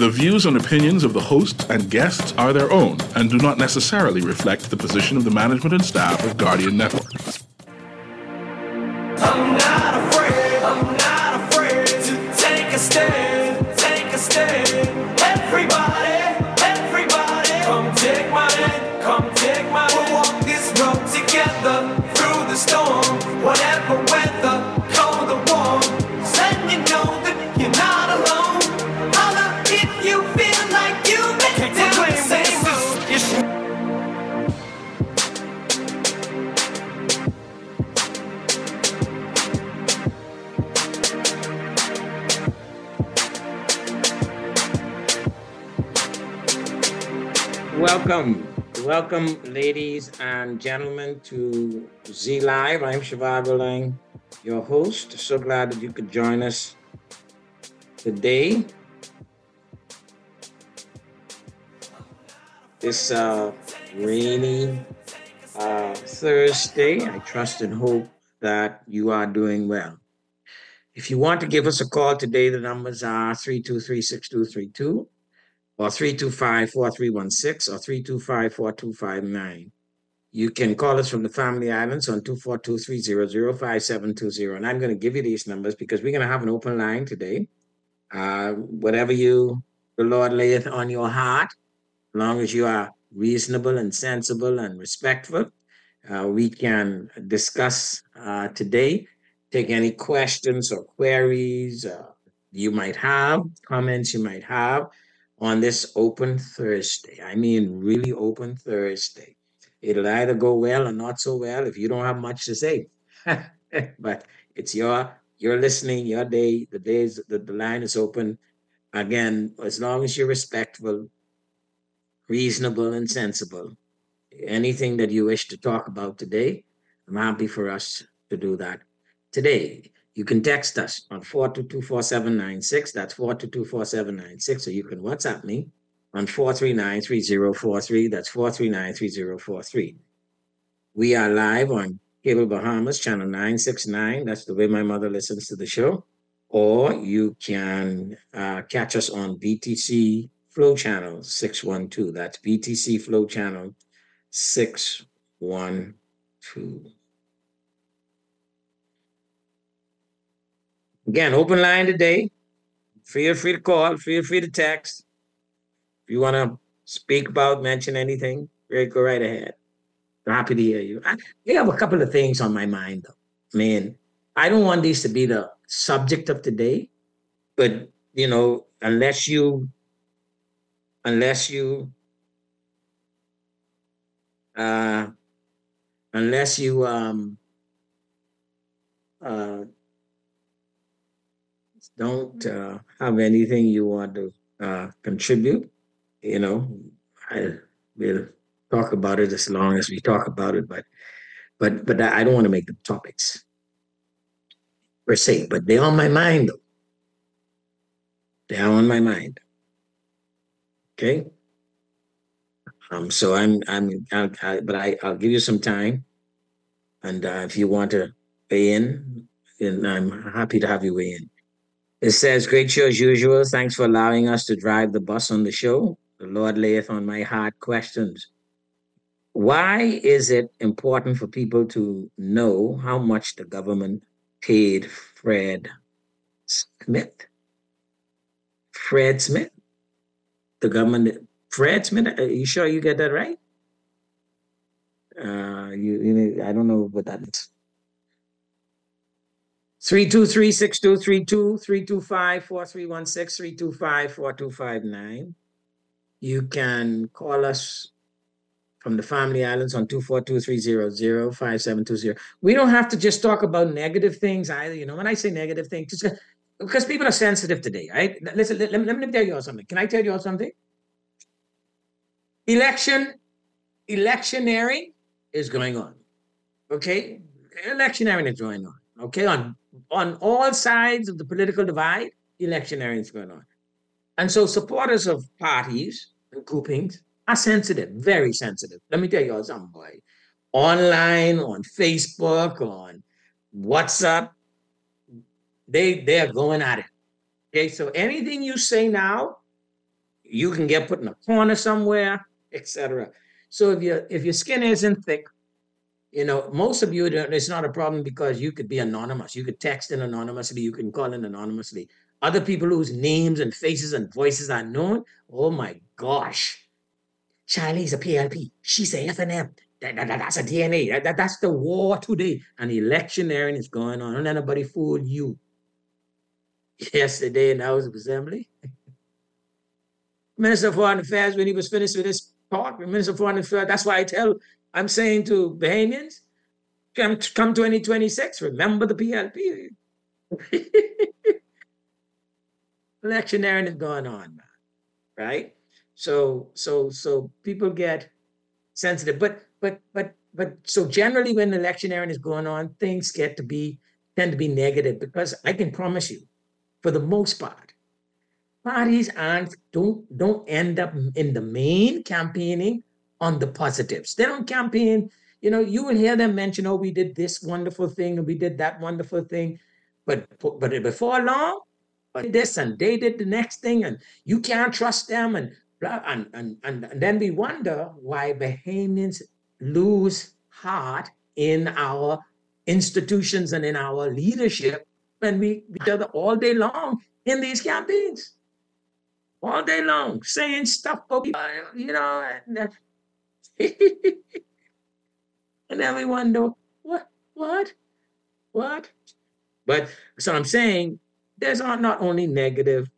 The views and opinions of the hosts and guests are their own and do not necessarily reflect the position of the management and staff of Guardian Network. Welcome, welcome, ladies and gentlemen, to Z Live. I'm Zhivargo Laing, your host. So glad that you could join us today. This uh, rainy uh, Thursday. I trust and hope that you are doing well. If you want to give us a call today, the numbers are 323 6232 or 325-4316 or 325-4259. You can call us from the Family Islands on 242-300-5720. And I'm going to give you these numbers because we're going to have an open line today. Uh, whatever you, the Lord layeth on your heart, as long as you are reasonable and sensible and respectful, uh, we can discuss uh, today. Take any questions or queries uh, you might have, comments you might have on this open Thursday. I mean, really open Thursday. It'll either go well or not so well if you don't have much to say. but it's your you're listening, your day, the days the, the line is open. Again, as long as you're respectful, reasonable, and sensible. Anything that you wish to talk about today, I'm happy for us to do that today. You can text us on 422-4796. That's 422-4796. Or you can WhatsApp me on 439-3043. That's 439-3043. We are live on Cable Bahamas, channel 969. That's the way my mother listens to the show. Or you can uh, catch us on BTC Flow Channel 612. That's BTC Flow Channel 612. Again, open line today. Feel free to call, feel free to text. If you want to speak about, mention anything, go right ahead. Happy to hear you. I, I have a couple of things on my mind, though. Man, I don't want these to be the subject of today, but you know, unless you, unless you, uh, unless you um, uh, don't uh, have anything you want to uh, contribute, you know, I will talk about it as long as we talk about it. But, but, but I don't want to make them topics per se. But they're on my mind, though. They are on my mind. Okay. Um. So I'm. I'm. I'll, I, but I. I'll give you some time, and uh, if you want to weigh in, then I'm happy to have you weigh in. It says, Great show as usual. Thanks for allowing us to drive the bus on the show. The Lord layeth on my heart questions. Why is it important for people to know how much the government paid Fred Smith? Fred Smith? The government, Fred Smith, are you sure you get that right? Uh, you, you know, I don't know what that is. 323-6232, 325-4316, 325-4259. You can call us from the Family Islands on 242-300-5720. We don't have to just talk about negative things either. You know, when I say negative things, just because people are sensitive today, right? Listen, let, let me, let me tell you all something. Can I tell you all something? Election, electioneering is going on. Okay? Electioneering is going on. Okay, on on all sides of the political divide, electioneering is going on. And so supporters of parties and groupings are sensitive, very sensitive. Let me tell you something, boy. Online, on Facebook, on WhatsApp, they they're going at it. Okay, so anything you say now you can get put in a corner somewhere, etc. So if your if your skin isn't thick, you know, most of you, it's not a problem because you could be anonymous. You could text in anonymously. You can call in anonymously. Other people whose names and faces and voices are known, oh my gosh. Charlie's a PLP. She's a FNM. That, that- that- that's a DNA. That, that- that's the war today. And electioneering is going on. Don't let nobody fool you. Yesterday in the House of Assembly, Minister of Foreign Affairs, when he was finished with his talk, Minister of Foreign Affairs, that's why I tell, I'm saying to Bahamians, come, come 2026, remember the PLP. Electioneering is going on, man, right? So, so, so people get sensitive, but, but, but, but, so generally when electioneering is going on, things get to be, tend to be negative because I can promise you, for the most part, parties aren't don't don't end up in the main campaigning on the positives. They don't campaign. You know, you will hear them mention, "Oh, we did this wonderful thing and we did that wonderful thing," but but before long, uh, this and they did the next thing, and you can't trust them, and and and and, then we wonder why Bahamians lose heart in our institutions and in our leadership when we each other all day long in these campaigns all day long saying stuff you know, and, everyone wonder what, what, what. But so I'm saying there's not only negative,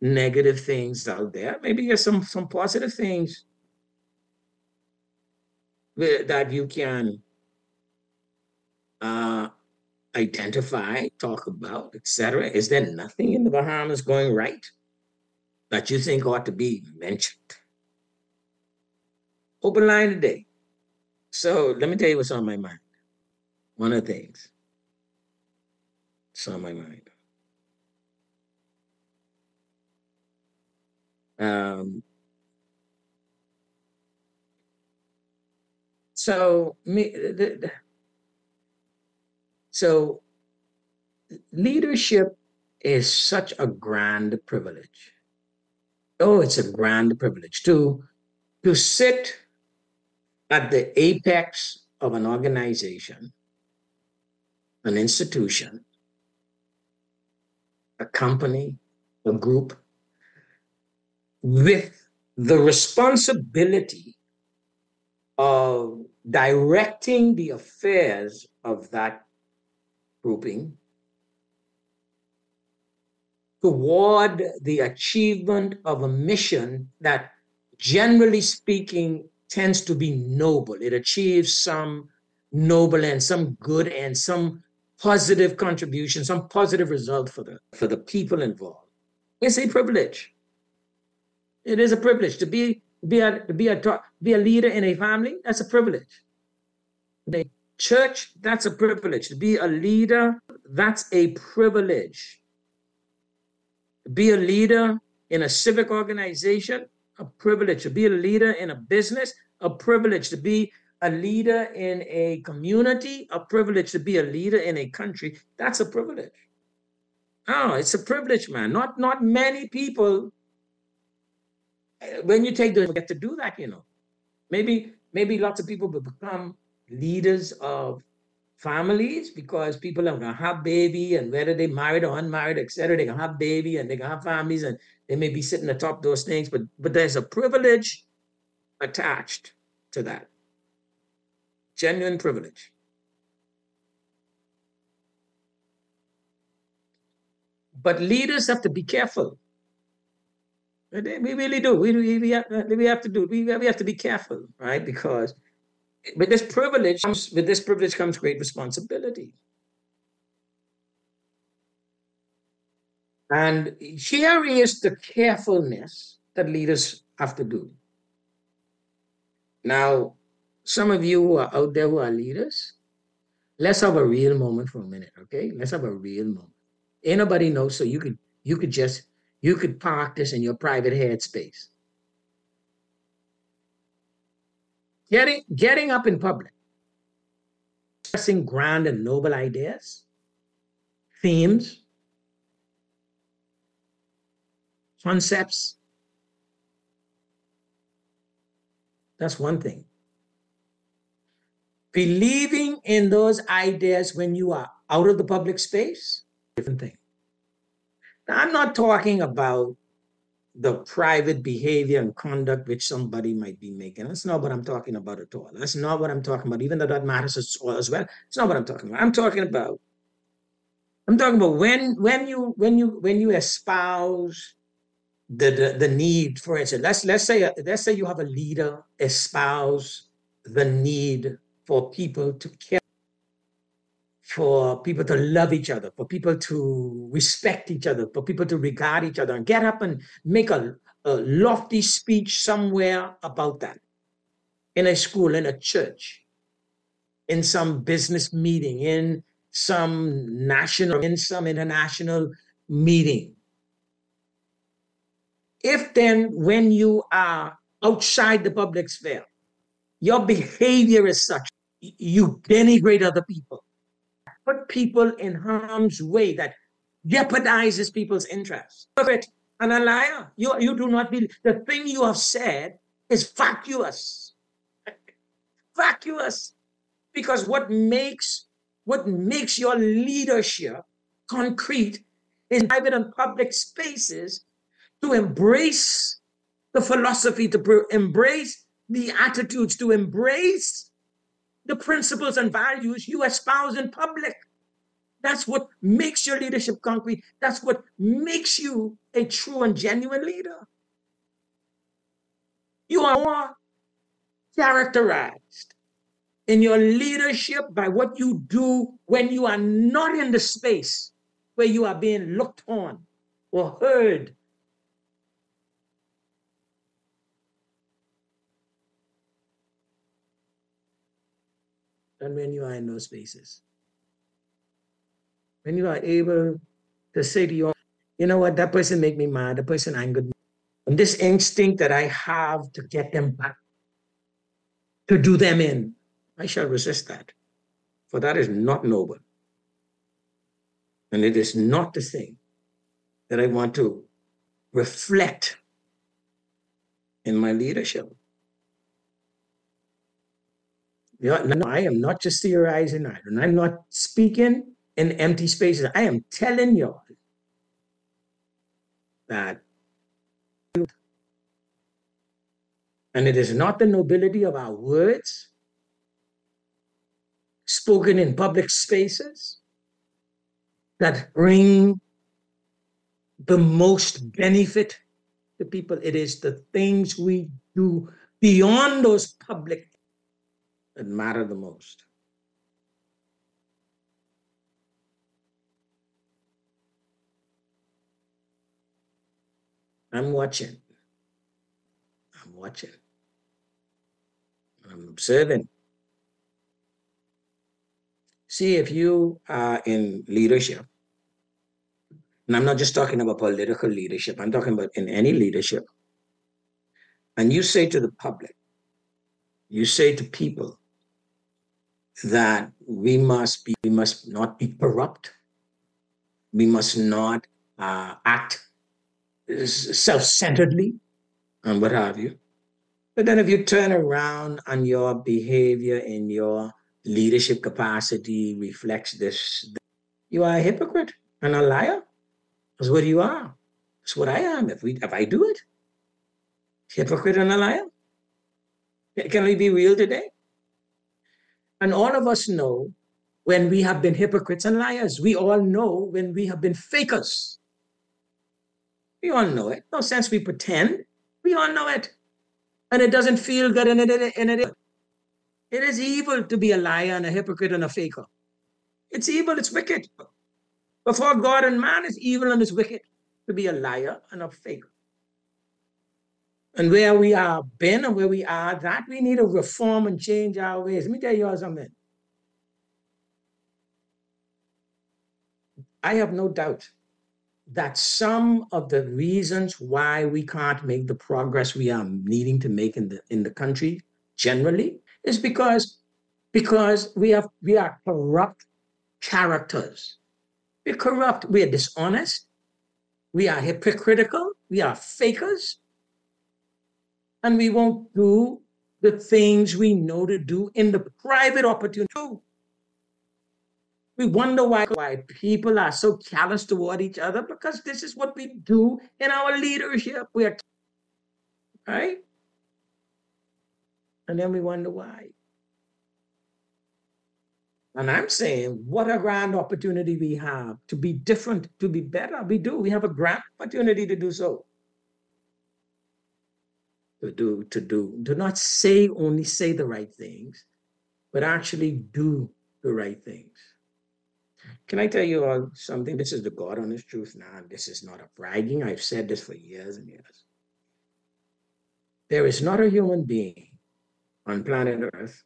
negative things out there. Maybe there's some some positive things that you can uh, identify, talk about, etc. Is there nothing in the Bahamas going right? that you think ought to be mentioned. Open line today. So let me tell you what's on my mind. One of the things. It's on my mind. Um, so me, the, the- so leadership is such a grand privilege. Oh, it's a grand privilege to to sit at the apex of an organization, an institution, a company, a group, with the responsibility of directing the affairs of that grouping toward the achievement of a mission that, generally speaking, tends to be noble. It achieves some noble and some good and some positive contribution, some positive result for the for the people involved. It's a privilege. It is a privilege to be be a be a be a leader in a family. That's a privilege. A church, that's a privilege. To be a leader, that's a privilege be a leader in a civic organization, a privilege. To be a leader in a business, a privilege. To be a leader in a community, a privilege. To be a leader in a country, that's a privilege. Oh, it's a privilege, man. Not not many people. uh, When you take the get to do that, you know, maybe maybe lots of people will become leaders of families because people are gonna have baby and whether they married or unmarried, etc. They're gonna have baby and they're gonna have families and they may be sitting atop those things, but but there's a privilege attached to that. Genuine privilege. But leaders have to be careful. We really do. We, we, we, have, we have to do. We, we have to be careful, right? Because with this privilege comes with this privilege comes great responsibility. And here is the carefulness that leaders have to do. Now, some of you who are out there who are leaders, let's have a real moment for a minute, okay? Let's have a real moment. Ain't nobody knows, so you could you could just you could park this in your private headspace. Getting getting up in public, expressing grand and noble ideas, themes, concepts. That's one thing. Believing in those ideas when you are out of the public space, different thing. Now, I'm not talking about the private behavior and conduct which somebody might be making. That's not what I'm talking about at all. That's not what I'm talking about, even though that matters as well. It's not what I'm talking about. I'm talking about I'm talking about when when you when you when you espouse the the, the need, for instance, let's let's say let's say you have a leader espouse the need for people to care, for people to love each other, for people to respect each other, for people to regard each other, and get up and make a, a lofty speech somewhere about that in a school, in a church, in some business meeting, in some national, in some international meeting. If then, when you are outside the public sphere, your behavior is such, you denigrate other people, put people in harm's way that jeopardizes people's interests. Perfect. And a liar. You, you do not believe. The thing you have said is vacuous. Vacuous. Because what makes what makes your leadership concrete in private and public spaces to embrace the philosophy, to br- embrace the attitudes, to embrace the principles and values you espouse in public. That's what makes your leadership concrete. That's what makes you a true and genuine leader. You are more characterized in your leadership by what you do when you are not in the space where you are being looked on or heard. When you are in those spaces. When you are able to say to you, you know what, that person make me mad, the person angered me. And this instinct that I have to get them back, to do them in, I shall resist that. For that is not noble. And it is not the thing that I want to reflect in my leadership. No, I am not just theorizing either. And I'm not speaking in empty spaces. I am telling y'all that. And it is not the nobility of our words spoken in public spaces that bring the most benefit to people. It is the things we do beyond those public that matter the most. I'm watching. I'm watching. I'm observing. See, if you are in leadership, and I'm not just talking about political leadership, I'm talking about in any leadership, and you say to the public, you say to people that we must be, we must not be corrupt, we must not uh, act self-centeredly, and what have you. But then if you turn around and your behavior in your leadership capacity reflects this, you are a hypocrite and a liar. That's what you are. That's what I am if we if I do it. Hypocrite and a liar. Can we be real today? And all of us know when we have been hypocrites and liars. We all know when we have been fakers. We all know it. No sense we pretend. We all know it. And it doesn't feel good and it, and it, it is evil to be a liar and a hypocrite and a faker. It's evil, it's wicked. Before God and man, it's evil and it's wicked to be a liar and a faker. And where we are been and where we are, that we need to reform and change our ways. Let me tell you something. I have no doubt that some of the reasons why we can't make the progress we are needing to make in the in the country generally is because because we have we are corrupt characters. We're corrupt, we are dishonest, we are hypocritical, we are fakers, and we won't do the things we know to do in the private opportunity. We wonder why, why people are so callous toward each other because this is what we do in our leadership. We are right? And then we wonder why. And I'm saying, what a grand opportunity we have to be different, to be better. We do. We have a grand opportunity to do so. To do, to do, to not say only say the right things, but actually do the right things. Can I tell you all something? This is the God honest truth now. This is not a bragging. I've said this for years and years. There is not a human being on planet Earth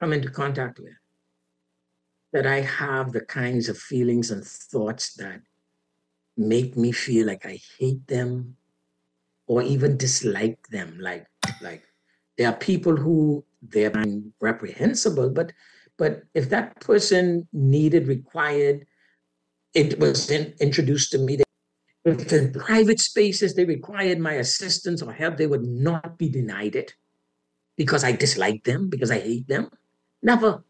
come into contact with that I have the kinds of feelings and thoughts that make me feel like I hate them or even dislike them. Like, like there are people who they're reprehensible, but but if that person needed, required, it was in, introduced to me that if in private spaces they required my assistance or help, they would not be denied it because I dislike them, because I hate them. Never.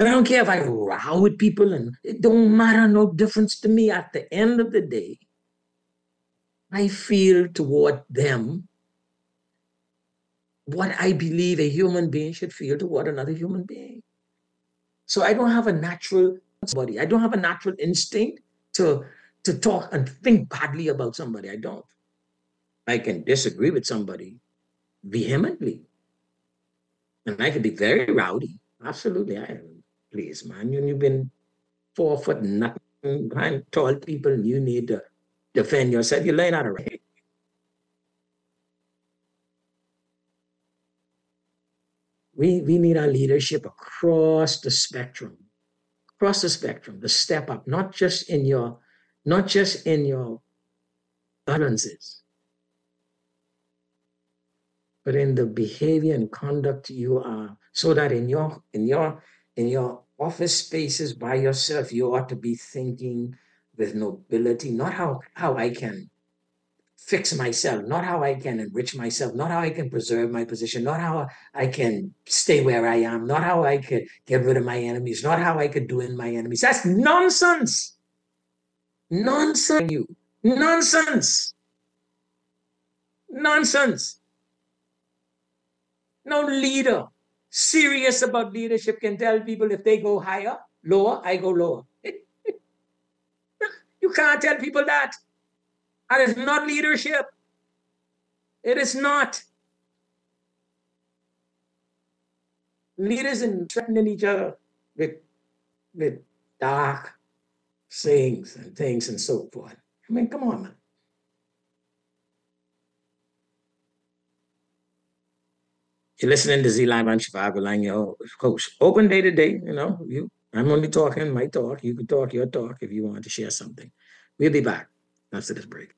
And I don't care if I row with people and it don't matter, no difference to me. At the end of the day, I feel toward them what I believe a human being should feel toward another human being. So I don't have a natural body. I don't have a natural instinct to to talk and think badly about somebody. I don't. I can disagree with somebody vehemently. And I can be very rowdy. Absolutely. I am. Please, man. You, you've been four foot nothing behind tall people and you need to defend yourself. You learn how to write. We, we need our leadership across the spectrum, across the spectrum, the step up, not just in your, not just in your utterances, but in the behavior and conduct you are, so that in your in your in your office spaces by yourself, you ought to be thinking with nobility, not how how I can fix myself, not how I can enrich myself, not how I can preserve my position, not how I can stay where I am, not how I could get rid of my enemies, not how I could do in my enemies. That's nonsense. Nonsense, you. Nonsense. Nonsense. No leader serious about leadership can tell people if they go higher, lower, I go lower. you can't tell people that. That is not leadership. It is not. Leaders and threatening each other with, with dark sayings and things and so forth. I mean, come on, man. You're listening to Z Live on Zhivargo Laing, your host. Open day to day, you know. You I'm only talking my talk. You can talk your talk if you want to share something. We'll be back after this break.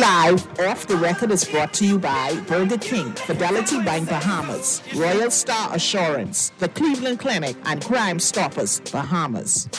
Live Off the Record is brought to you by Burger King, Fidelity Bank Bahamas, Royal Star Assurance, the Cleveland Clinic, and Crime Stoppers Bahamas.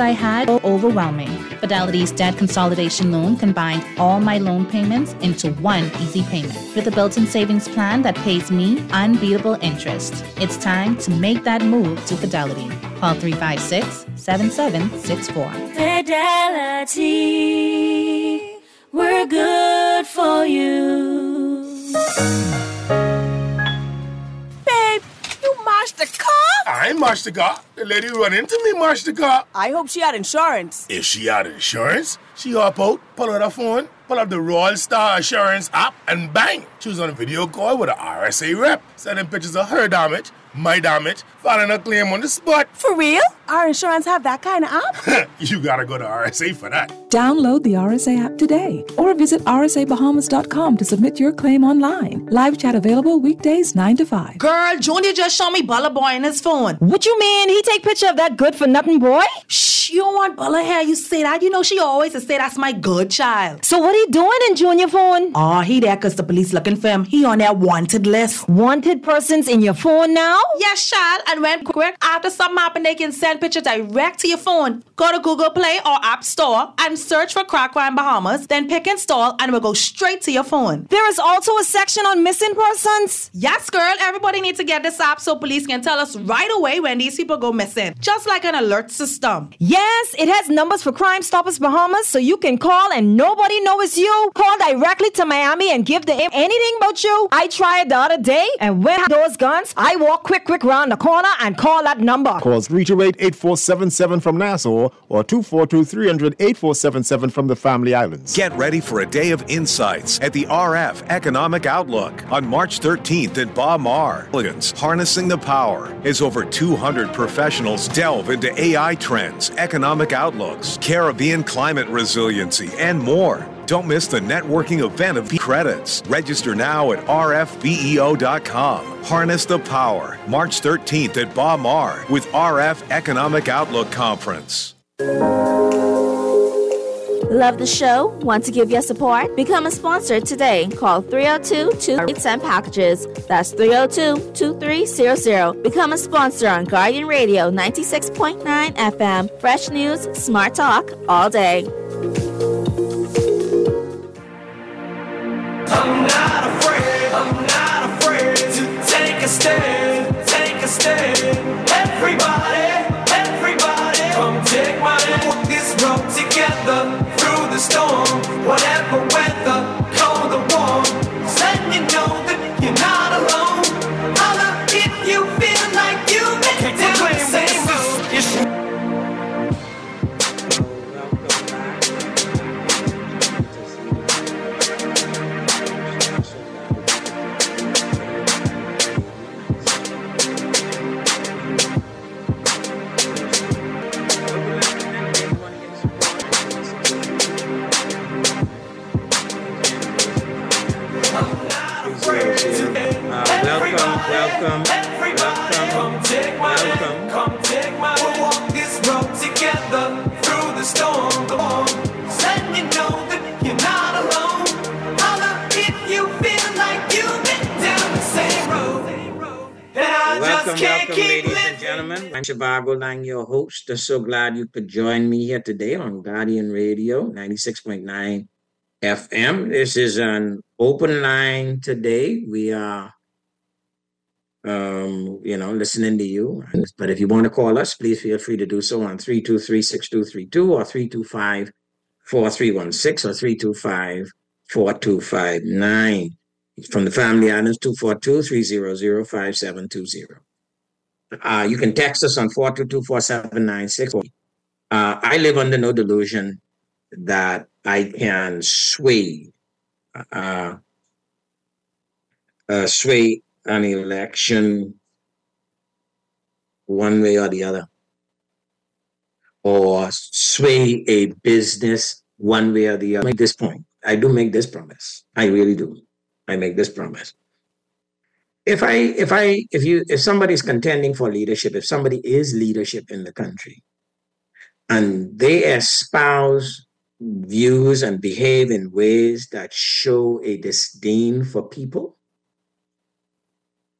I had were overwhelming. Fidelity's debt consolidation loan combined all my loan payments into one easy payment with a built in savings plan that pays me unbeatable interest. It's time to make that move to Fidelity. Call 356 7764. Fidelity, we're good for you. Mashed the car? I ain't marched the car. The lady run into me marched the car. I hope she had insurance. If she had insurance, She hop out, pull out her phone, pull up the Royal Star Assurance app, and bang! She was on a video call with a RSA rep, sending pictures of her damage, my damage, filing a claim on the spot. For real? Our insurance have that kind of app? you gotta go to RSA for that. Download the RSA app today or visit rsabahamas.com to submit your claim online. Live chat available weekdays 9 to 5. Girl, Junior just showed me Bella Boy in his phone. What you mean? He take picture of that good for nothing boy? Shh, you don't want Bella hair. You say that. You know she always say that's my good child. So what he doing in Junior phone? Oh, he there cause the police looking for him. He on their wanted list. Wanted persons in your phone now? Yes, child. And when quick after something happen, they can send picture direct to your phone. Go to Google Play or App Store and search for Crack Crime Bahamas. Then pick install and it will go straight to your phone. There is also a section on missing persons. Yes, girl. Everybody needs to get this app so police can tell us right away when these people go missing. Just like an alert system. Yes, it has numbers for Crime Stoppers Bahamas so you can call and nobody knows you. Call directly to Miami and give them anything about you. I tried the other day and when those guns, I walk quick, quick round the corner and call that number. Calls 328 8477 from Nassau or 242 300 8477 from the Family Islands. Get ready for a day of insights at the RF Economic Outlook on March 13th at Baha Mar. Harnessing the power as over 200 professionals delve into AI trends, economic outlooks, Caribbean climate resiliency, and more. Don't miss the networking event of credits. Register now at rfbeo.com. Harness the power. March 13th at Baha Mar with RF Economic Outlook Conference. Love the show? Want to give your support? Become a sponsor today. Call 302 287 Packages. That's 302 2300. Become a sponsor on Guardian Radio 96.9 FM. Fresh news, smart talk, all day. I'm not afraid, I'm not afraid to take a stand, take a stand. Everybody, everybody, come take my hand. This road together through the storm, whatever weather, Welcome, welcome, ladies living. and gentlemen. I'm Zhivargo Laing, your host. I'm so glad you could join me here today on Guardian Radio 96.9 FM. This is an open line today. We are, um, you know, listening to you. But if you want to call us, please feel free to do so on 323-6232 or 325-4316 or 325-4259. From the Family Islands, 242-300-5720. Uh, you can text us on 422-4796. Uh, I live under no delusion that I can sway uh, uh, sway an election one way or the other, or sway a business one way or the other. Make this point. I do make this promise. I really do. I make this promise. If I, if I, if you, if somebody's contending for leadership, if somebody is leadership in the country, and they espouse views and behave in ways that show a disdain for people,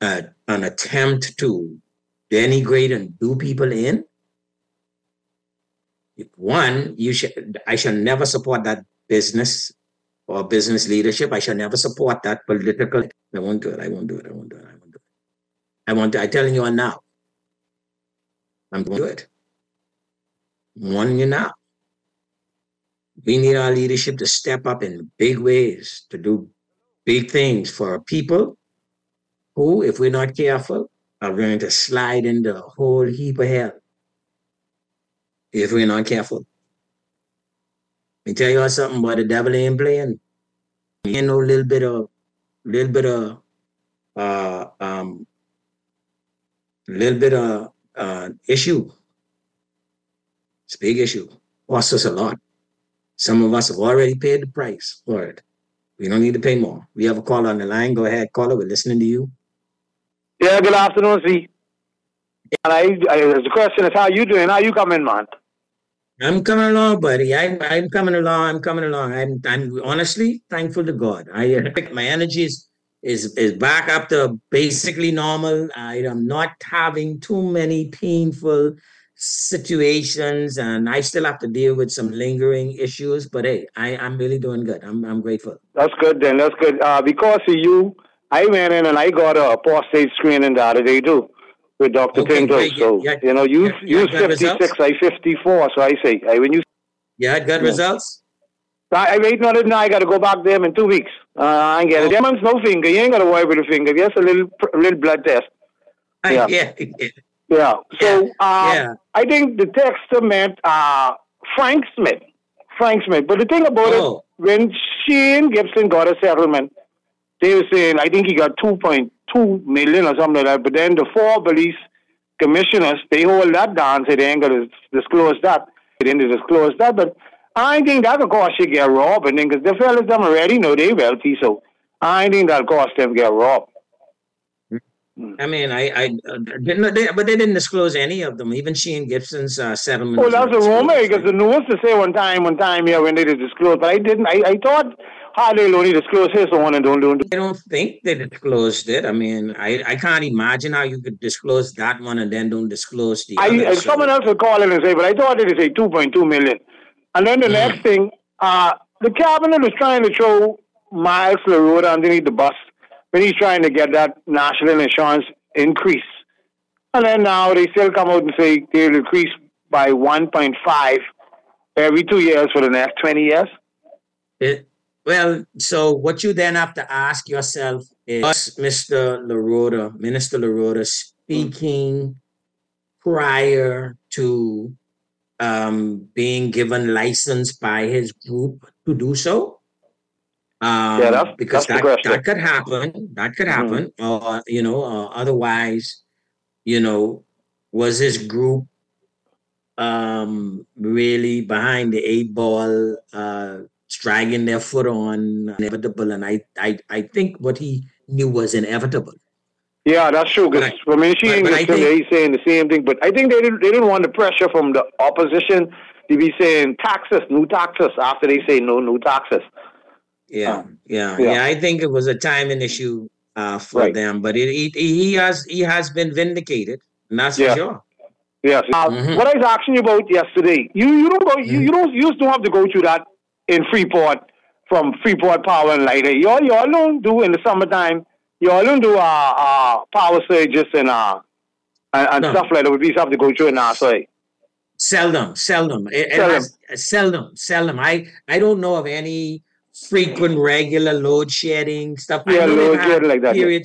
uh, an attempt to denigrate and do people in. If One, you should I shall never support that business or business leadership. I shall never support that political. I won't do it. I won't do it. I won't do it. I won't do it. I want to, I'm telling you now. I'm going to do it. I'm warning you now. We need our leadership to step up in big ways, to do big things for our people who, if we're not careful, are going to slide into a whole heap of hell. If we're not careful. Me tell y'all something, boy. The devil ain't playing. Ain't no little bit of, little bit of, uh, um, little bit of uh, issue. It's a big issue. Costs us a lot. Some of us have already paid the price for it. We don't need to pay more. We have a call on the line. Go ahead, caller. We're listening to you. Yeah, good afternoon, Z. And I, I, the question is, how you doing? How you coming, man? I'm coming along, buddy. I'm I'm coming along. I'm coming along. I'm I'm honestly thankful to God. I my energy is is is back up to basically normal. I am not having too many painful situations, and I still have to deal with some lingering issues. But hey, I I'm really doing good. I'm I'm grateful. That's good then. That's good. Uh, because of you, I went in and I got a prostate screening the other day too with Doctor Okay. So Yeah, you know, you you yeah, 56, results? I 54. So I say, I, when you You had good Yeah. results. I, I waiting on it now. I got to go back there in two weeks. Uh, I get it. Them one's no finger. You ain't got to worry with the finger. Just a little little blood test. Yeah. yeah. yeah. Yeah. So uh, Yeah. I think the texter meant uh, Frank Smith. Frank Smith. But the thing about Oh. it, when Shane Gibson got a settlement, they were saying I think he got two point two million or something like that. But then the four police commissioners they hold that down, say they ain't gonna disclose that. They didn't disclose that, but I think that could cost you get robbed, and because the fellas them already know they wealthy, so I think that'll cost them get robbed. I mean, I, I uh, didn't, they, but they didn't disclose any of them. Even Shane Gibson's uh, settlement. Well, was that's a rumor because the news to say one time, one time, yeah, when they did disclose, but I didn't. I, I thought how they only disclose his one and don't do. I don't think they disclosed it. I mean, I, I can't imagine how you could disclose that one and then don't disclose the I, other. so- someone else will call in and say, but I thought it is a two point two million. And then the Hmm. next thing, uh, the cabinet is trying to throw Myles LaRoda underneath the bus when he's trying to get that national insurance increase. And then now they still come out and say they'll increase by 1.5 every two years for the next 20 years. It, well, so what you then have to ask yourself is, Mr. LaRoda, Minister LaRoda speaking prior to um, being given license by his group to do so? Um, Yeah, that's- because that's that, that could happen. That could Mhm. happen. Or, you know, uh, otherwise, you know, was his group um, really behind the eight ball, uh, dragging their foot on inevitable. And I, I, I think what he knew was inevitable. Yeah, that's true. Because I mean, she but- but I think- he's saying the same thing, but I think they didn't. They didn't want the pressure from the opposition to be saying taxes, new taxes after they say no new taxes. Yeah, yeah, yeah. yeah, I think it was a timing issue uh, for Right. them, but it, it, he has he has been vindicated, and that's Yeah. for sure. Yes. Uh, Mhm. What I was asking you about yesterday, you you don't go, you, you don't you just don't have to go through that in Freeport from Freeport Power and Light. Y'all y'all don't do in the summertime. Y'all don't do uh, uh power surges and uh and, and No. stuff like that. We just have to go through it now. So Seldom, seldom, It- it Seldom. has- seldom, seldom. I I don't know of any frequent, regular load shedding stuff. Yeah, load shedding like that, yeah.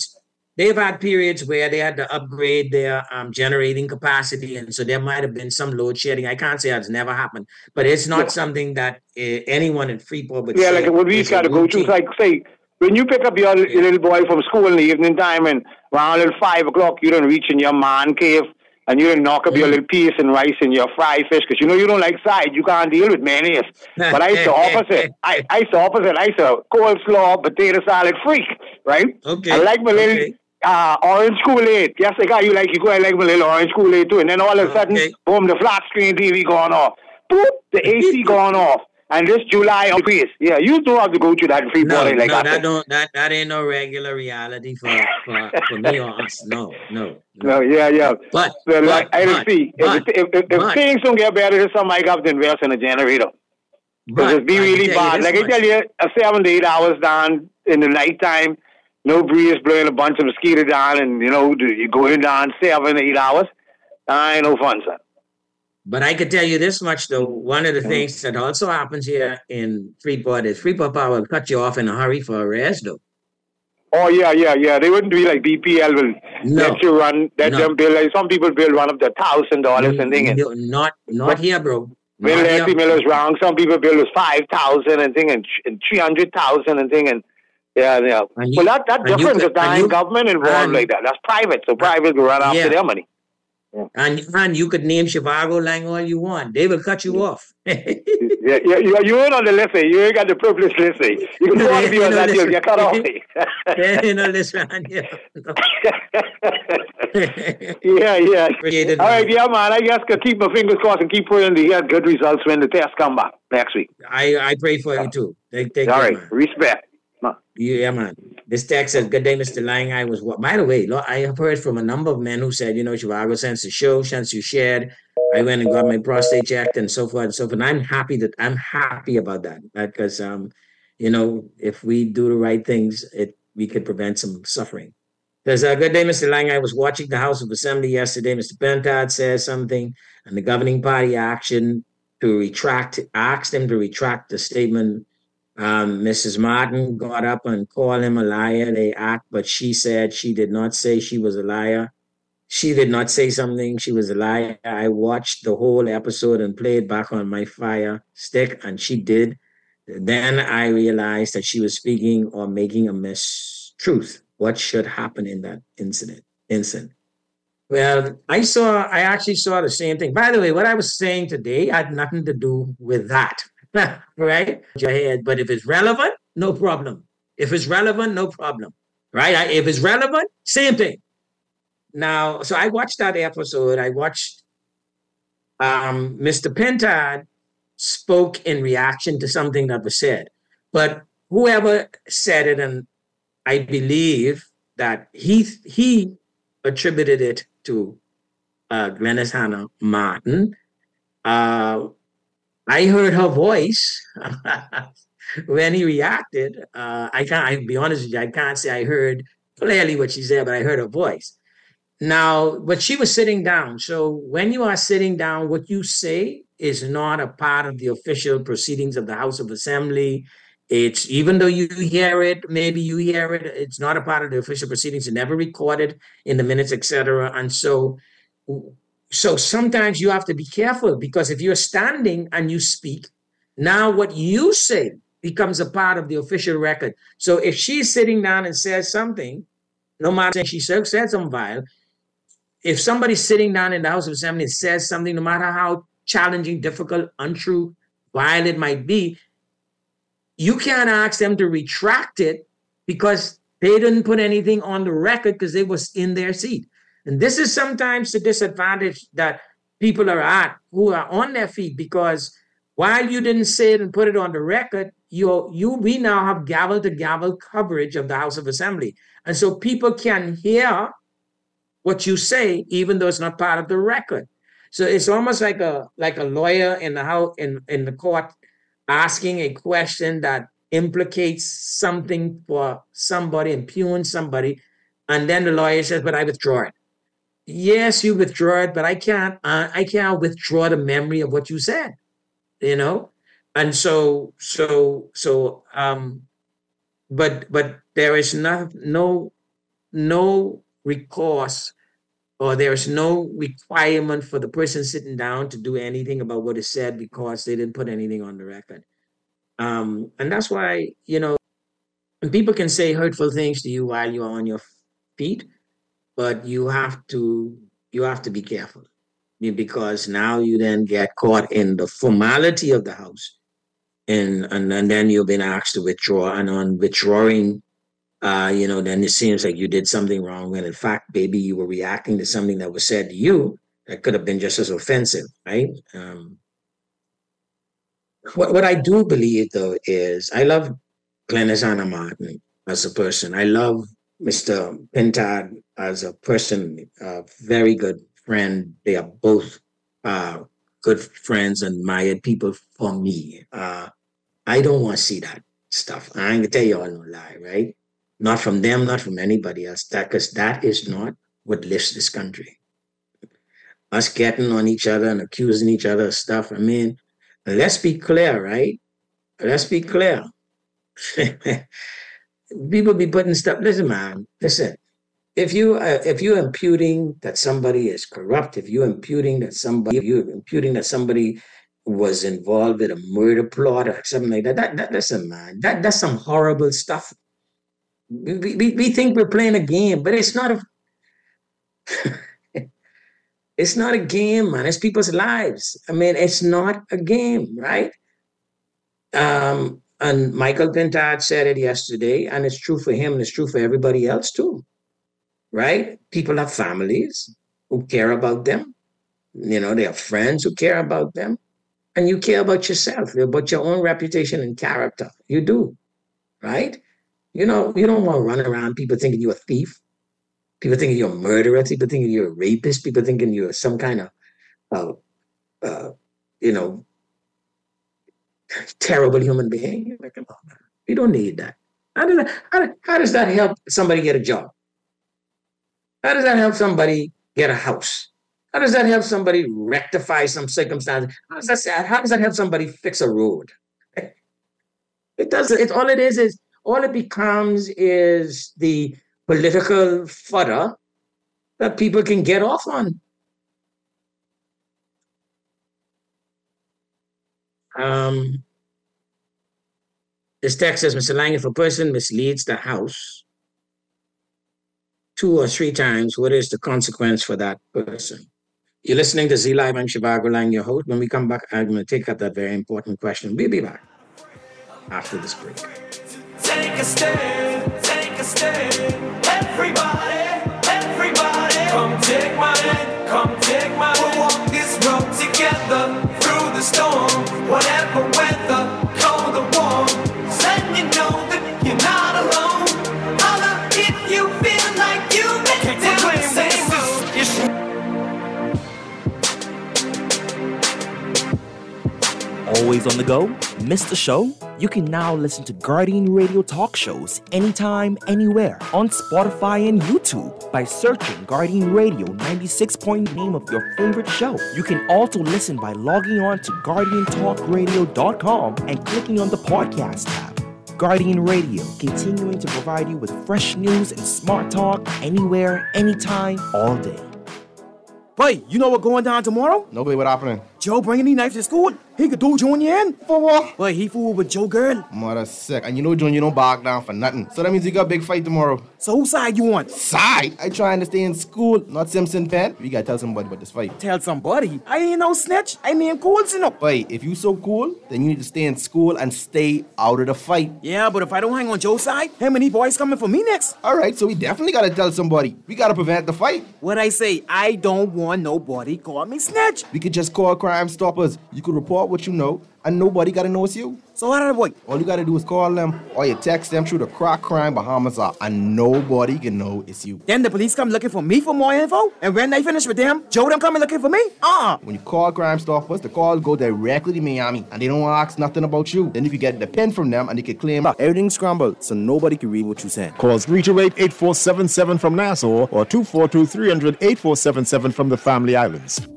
They've had periods where they had to upgrade their um, generating capacity, and so there might have been some load shedding. I can't say it's never happened, but it's not Yeah. something that uh, anyone in Freeport would yeah, like what we is got to go through. routine. Like say when you pick up your, your little boy from school in the evening time and around five o'clock, you don't reach in your man cave. And you don't knock up your little peas and rice and your fried fish because you know you don't like side. You can't deal with mayonnaise. But I the opposite. I I the opposite. I the coleslaw, potato salad freak, right? Okay. I like my little okay. Uh, orange Kool-Aid. Yes, I got you like you go. I like my little orange Kool-Aid too. And then all of a sudden, Okay. boom, the flat screen TV gone off. Boop, the AC gone off. And this July increase. Yeah, you don't have to go through that free No, body like no, that. that don't that that ain't no regular reality for for, for me or us. No, no. No, yeah, yeah. But but, like, I but, see. but, if, if, if, if things don't get better, there's something I got to invest in a generator. Because it's be really bad. Like I tell you, a seven to eight hours down in the nighttime, no breeze blowing a bunch of mosquito down, and you know you going down seven, eight hours. I ain't no fun, son. But I could tell you this much though. One of the Mm-hmm. things that also happens here in Freeport is Freeport Power will cut you off in a hurry for a rest though. Oh yeah, yeah, yeah. They wouldn't be like BPL will No. let you run, let No. them build. Like some people build one of the thousand dollars and thing. not not here, bro. Bill Not Leslie the- Miller is wrong. Some people bill is five thousand and thing and, and three hundred thousand and thing and yeah, yeah. And you- well, that that's and you different because there ain't government involved like that. That's private, so private will run after Yeah. their money. And and you could name Zhivargo Laing all you want. They will cut you off. Yeah, yeah, you, you ain't on the list. eh? You ain't got the privilege list. eh? You can want to be on that, listen. get cut off. eh? you know this man. Yeah. yeah, yeah. All right, man. yeah, man. I guess could keep my fingers crossed and keep praying to get good results when the tests come back next week. I I pray for you too. Take, take All care, right, man. respect. Yeah, man. This text says, "Good day, Mr. Laing. I was wa- by the way, I have heard from a number of men who said, you know, Zhivargo since the show, since you shared, I went and got my prostate checked and so forth and so forth. And I'm happy that I'm happy about that because, um, you know, if we do the right things, it we could prevent some suffering. There's a good day, Mr. Laing. I was watching the House of Assembly yesterday. Mr. Pintard says something, and the governing party action to retract, asked him to retract the statement. Um, Mrs. Martin got up and called him a liar. They act, but she said she did not say she was a liar. She did not say something. She was a liar. I watched the whole episode and played back on my fire stick, and she did. Then I realized that she was speaking or making a mistruth. What should happen in that incident? Incident. Well, I saw, I actually saw the same thing. By the way, what I was saying today had nothing to do with that, right? Your head. But if it's relevant, no problem. If it's relevant, no problem, right? I, if it's relevant, same thing. Now, so I watched that episode. I watched um, Mr. Pintard spoke in reaction to something that was said, but whoever said it, and I believe that he he attributed it to uh, Glenys Hanna Martin. Uh, I heard her voice when he reacted. Uh, I can't. I'll be honest with you. I can't say I heard clearly what she said, but I heard her voice. Now, but she was sitting down. So when you are sitting down, what you say is not a part of the official proceedings of the House of Assembly. It's even though you hear it, maybe you hear it, it's not a part of the official proceedings. It's never recorded in the minutes, etc. And so, so sometimes you have to be careful because if you're standing and you speak, now what you say becomes a part of the official record. So if she's sitting down and says something, no matter if she said something vile, if somebody's sitting down in the House of Assembly and says something, no matter how challenging, difficult, untrue, vile it might be, you can't ask them to retract it because they didn't put anything on the record because they was in their seat. And this is sometimes the disadvantage that people are at who are on their feet because while you didn't say it and put it on the record, you you we now have gavel to gavel coverage of the House of Assembly. And so people can hear what you say, even though it's not part of the record. So it's almost like a like a lawyer in the house in, in the court asking a question that implicates something for somebody, impugns somebody, and then the lawyer says, "But I withdraw it." Yes, you withdraw it, but I can't. Uh, I can't withdraw the memory of what you said. You know, and so so so. Um, but but there is not no no recourse or there's no requirement for the person sitting down to do anything about what is said because they didn't put anything on the record. Um, and that's why, you know, people can say hurtful things to you while you're on your feet, but you have to you have to be careful because now you then get caught in the formality of the house and and, and then you've been asked to withdraw and on withdrawing uh, you know, then it seems like you did something wrong when in fact, maybe you were reacting to something that was said to you that could have been just as offensive, right? Um, what what I do believe though is I love Glenys Hanna Martin as a person. I love Mr. Pintard as a person, a very good friend. They are both uh, good friends and admired people for me. Uh, I don't want to see that stuff. I ain't gonna tell you all no lie, right? Not from them, not from anybody else. That because that is not what lifts this country. Us getting on each other and accusing each other of stuff. I mean, let's be clear, right? Let's be clear. People be putting stuff. Listen, man. Listen. If you uh, if you're imputing that somebody is corrupt, if you're imputing that somebody, if you're imputing that somebody was involved with a murder plot or something like that. That, that listen, man, that that's some horrible stuff. We, we, we think we're playing a game, but it's not a it's not a game, man. It's people's lives. I mean, it's not a game, right? Um, and Michael Pintard said it yesterday, and it's true for him, and it's true for everybody else too, right? People have families who care about them. You know, they have friends who care about them, and you care about yourself, about your own reputation and character. You do, right? You know, you don't want to run around people thinking you're a thief, people thinking you're a murderer, people thinking you're a rapist, people thinking you're some kind of, uh, uh, you know, terrible human being. Oh, man. We don't need that. How does that, how, how does that help somebody get a job? How does that help somebody get a house? How does that help somebody rectify some circumstance? How does that how does that help somebody fix a road? It doesn't. It's all it is is all it becomes is the political fodder that people can get off on. Um, this text says, Mr. Laing, if a person misleads the house two or three times, what is the consequence for that person? You're listening to Z Live. I'm Zhivargo Laing, your host. When we come back, I'm going to take up that very important question. We'll be back after this break. Take a stand, take a stand. Everybody, everybody, come take my hand, come take my hand. We'll walk this road together through the storm, whatever weather, Always on the go? Missed the show? You can now listen to Guardian Radio talk shows anytime, anywhere on Spotify and YouTube by searching Guardian Radio 96 point name of your favorite show. You can also listen by logging on to guardiantalkradio.com and clicking on the podcast tab. Guardian Radio, continuing to provide you with fresh news and smart talk anywhere, anytime, all day. Boy, you know what going down tomorrow? No, boy, what happening? Joe bringing these knives to school. He could do Junior in. For what? Boy, he fooled with Joe girl. Mother sick. And you know Junior don't bark down for nothing. So that means you got a big fight tomorrow. So whose side you on? Side? I trying to stay in school, not Simpson Penn. We gotta tell somebody about this fight. Tell somebody. I ain't no snitch. I mean cool, you know. Boy, if you so cool, then you need to stay in school and stay out of the fight. Yeah, but if I don't hang on Joe's side, him and he boys coming for me next. Alright, so we definitely gotta tell somebody. We gotta prevent the fight. What I say, I don't want nobody call me snitch. We could just call Crime Stoppers. You could report what you know, and nobody gotta know it's you. So how did boy? All you gotta do is call them, or you text them through the Crack Crime Bahamas app, and nobody can know it's you. Then the police come looking for me for more info, and when they finish with them, Joe them coming looking for me? Uh-uh. When you call Crime Stoppers, the calls go directly to Miami, and they don't ask nothing about you. Then if you get the pen from them, and they can claim everything's scrambled, so nobody can read what you said. Calls 328-8477 from Nassau or 242-300-8477 from the Family Islands.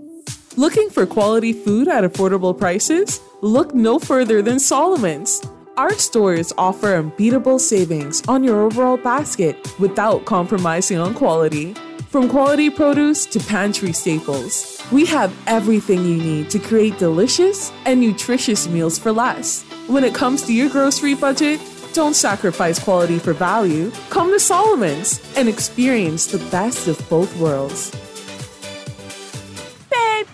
Looking for quality food at affordable prices? Look no further than Solomon's. Our stores offer unbeatable savings on your overall basket without compromising on quality. From quality produce to pantry staples, we have everything you need to create delicious and nutritious meals for less. When it comes to your grocery budget, don't sacrifice quality for value. Come to Solomon's and experience the best of both worlds. Babe,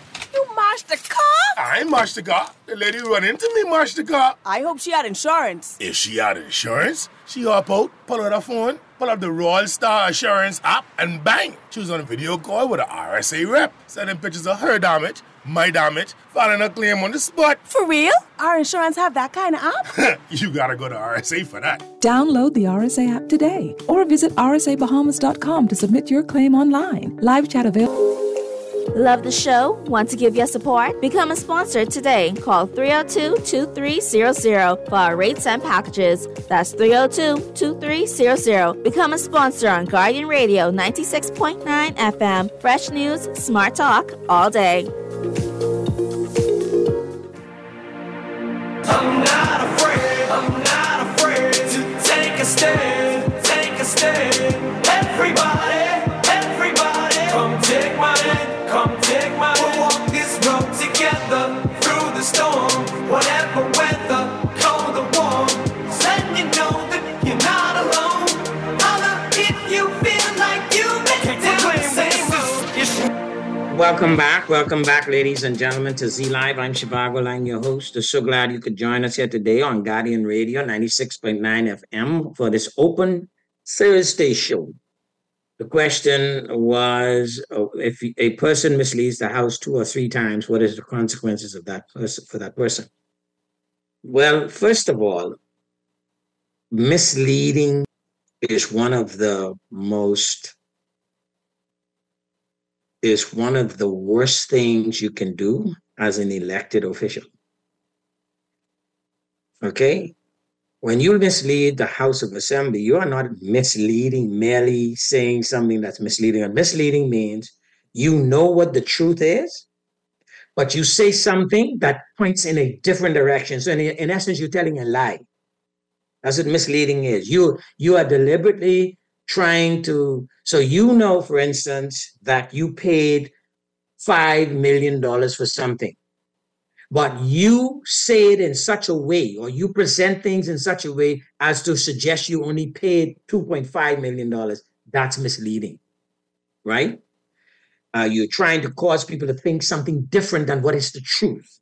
you mashed the car? I ain't marched the car. The lady run into me marched the car. I hope she had insurance. If she had insurance, she hop out, pull out her phone, pull up the Royal Star Assurance app, and bang! She was on a video call with a RSA rep, sending pictures of her damage, my damage, filing a claim on the spot. For real? Our insurance have that kind of app? you gotta go to RSA for that. Download the RSA app today or visit rsabahamas.com to submit your claim online. Live chat available. Love the show? Want to give your support? Become a sponsor today. Call 302 2300 for our rates and packages. That's 302 2300. Become a sponsor on Guardian Radio 96.9 FM. Fresh news, smart talk, all day. I'm Welcome back. Welcome back, ladies and gentlemen, to Z Live. I'm Zhivargo Laing, your host. So glad you could join us here today on Guardian Radio 96.9 FM for this open Thursday show. The question was uh, if a person misleads the house two or three times, what is the consequences of that person for that person? Well, first of all, misleading is one of the most is one of the worst things you can do as an elected official. Okay? When you mislead the House of Assembly, you are not misleading, merely saying something that's misleading. And misleading means you know what the truth is, but you say something that points in a different direction. So, in, in essence, you're telling a lie. That's what misleading is. You you are deliberately trying to so you know for instance that you paid 5 million dollars for something but you say it in such a way or you present things in such a way as to suggest you only paid 2.5 million dollars that's misleading right? Uh, you're trying to cause people to think something different than what is the truth.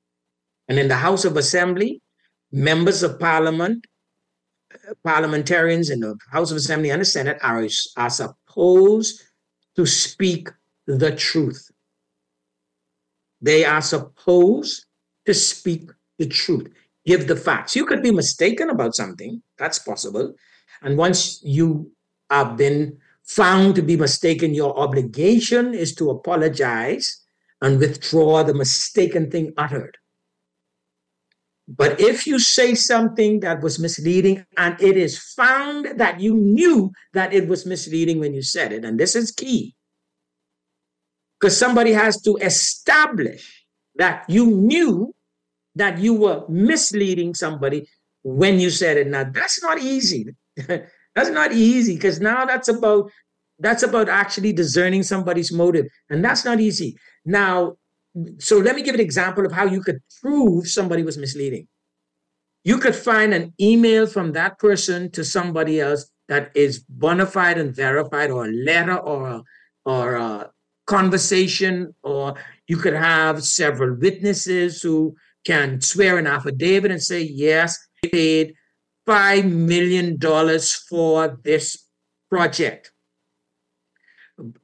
And in the house of assembly members of parliament parliamentarians in the House of Assembly and the Senate are, are supposed to speak the truth. They are supposed to speak the truth, give the facts. You could be mistaken about something, that's possible. And once you have been found to be mistaken, your obligation is to apologize and withdraw the mistaken thing uttered. But if you say something that was misleading and it is found that you knew that it was misleading when you said it, and this is key, because somebody has to establish that you knew that you were misleading somebody when you said it. Now that's not easy. that's not easy because now that's about that's about actually discerning somebody's motive, and that's not easy. Now so let me give an example of how you could prove somebody was misleading. You could find an email from that person to somebody else that is bona fide and verified, or a letter, or a, or a conversation, or you could have several witnesses who can swear an affidavit and say, yes, I paid $5 million for this project.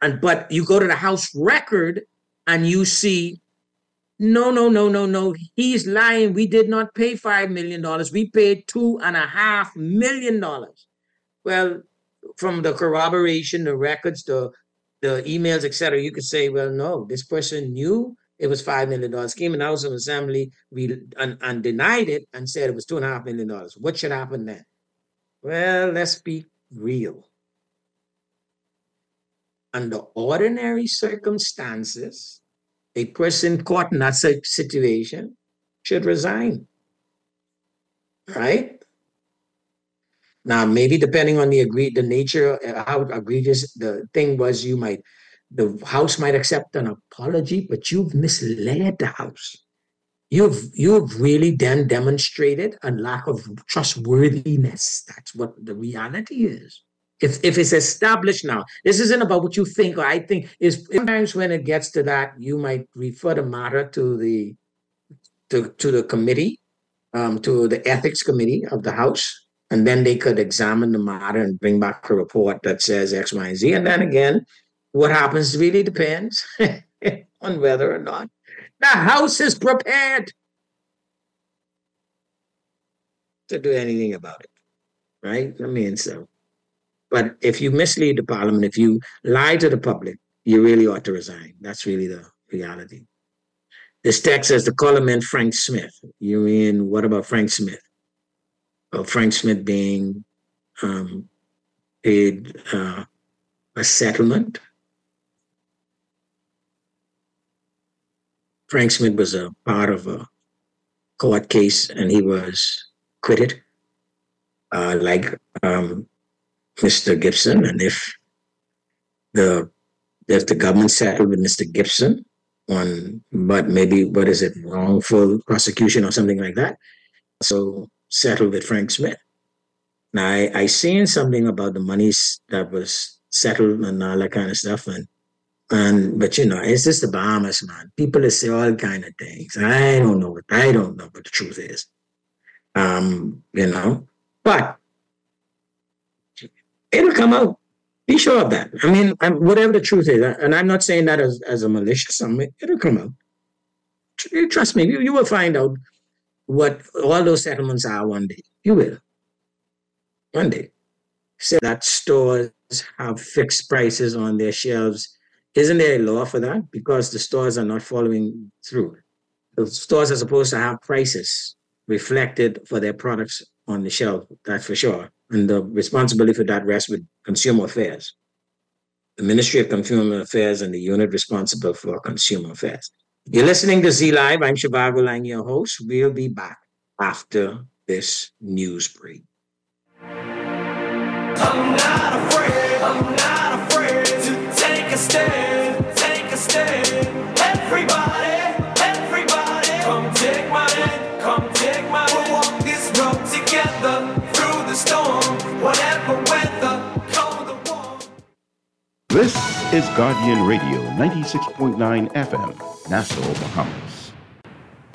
And but you go to the house record and you see, no, no, no, no, no, he's lying. We did not pay $5 million. We paid two and a half million dollars. Well, from the corroboration, the records, the the emails, etc., you could say, well, no, this person knew it was five million dollars, came in the House of Assembly, we and, and denied it and said it was two and a half million dollars. What should happen then? Well, let's be real. Under ordinary circumstances, a person caught in that situation should resign. Right? Now, maybe depending on the agreed the nature, uh, how egregious the thing was, you might the house might accept an apology, but you've misled the house. You've you've really then demonstrated a lack of trustworthiness. That's what the reality is if if it's established now this isn't about what you think or i think is sometimes when it gets to that you might refer the matter to the to, to the committee um, to the ethics committee of the house and then they could examine the matter and bring back a report that says x y and z. And then again what happens really depends on whether or not the house is prepared to do anything about it right? I mean so but if you mislead the parliament, if you lie to the public, you really ought to resign. That's really the reality. This text says the meant Frank Smith. You mean what about Frank Smith? Well, Frank Smith being um, paid uh, a settlement. Frank Smith was a part of a court case and he was acquitted. Uh, like um, Mr. Gibson, and if the if the government settled with Mr. Gibson on but maybe what is it wrongful prosecution or something like that, so settled with Frank Smith. Now I, I seen something about the monies that was settled and all that kind of stuff, and And but you know, it's just the Bahamas, man. People say all kind of things. I don't know what I don't know what the truth is. Um, you know, but it'll come out. Be sure of that. I mean, I'm, whatever the truth is, and I'm not saying that as, as a malicious. I it'll come out. Trust me, you, you will find out what all those settlements are one day. You will. One day. Say that stores have fixed prices on their shelves. Isn't there a law for that? Because the stores are not following through. The stores are supposed to have prices reflected for their products on the shelf, that's for sure. And the responsibility for that rests with Consumer Affairs. The Ministry of Consumer Affairs and the unit responsible for Consumer Affairs. You're listening to Z Live. I'm Zhivargo Laing, your host. We'll be back after this news break. I'm not afraid, I'm not afraid to take a stand, take a stand. Everybody, This is Guardian Radio 96.9 FM, Nassau, Bahamas.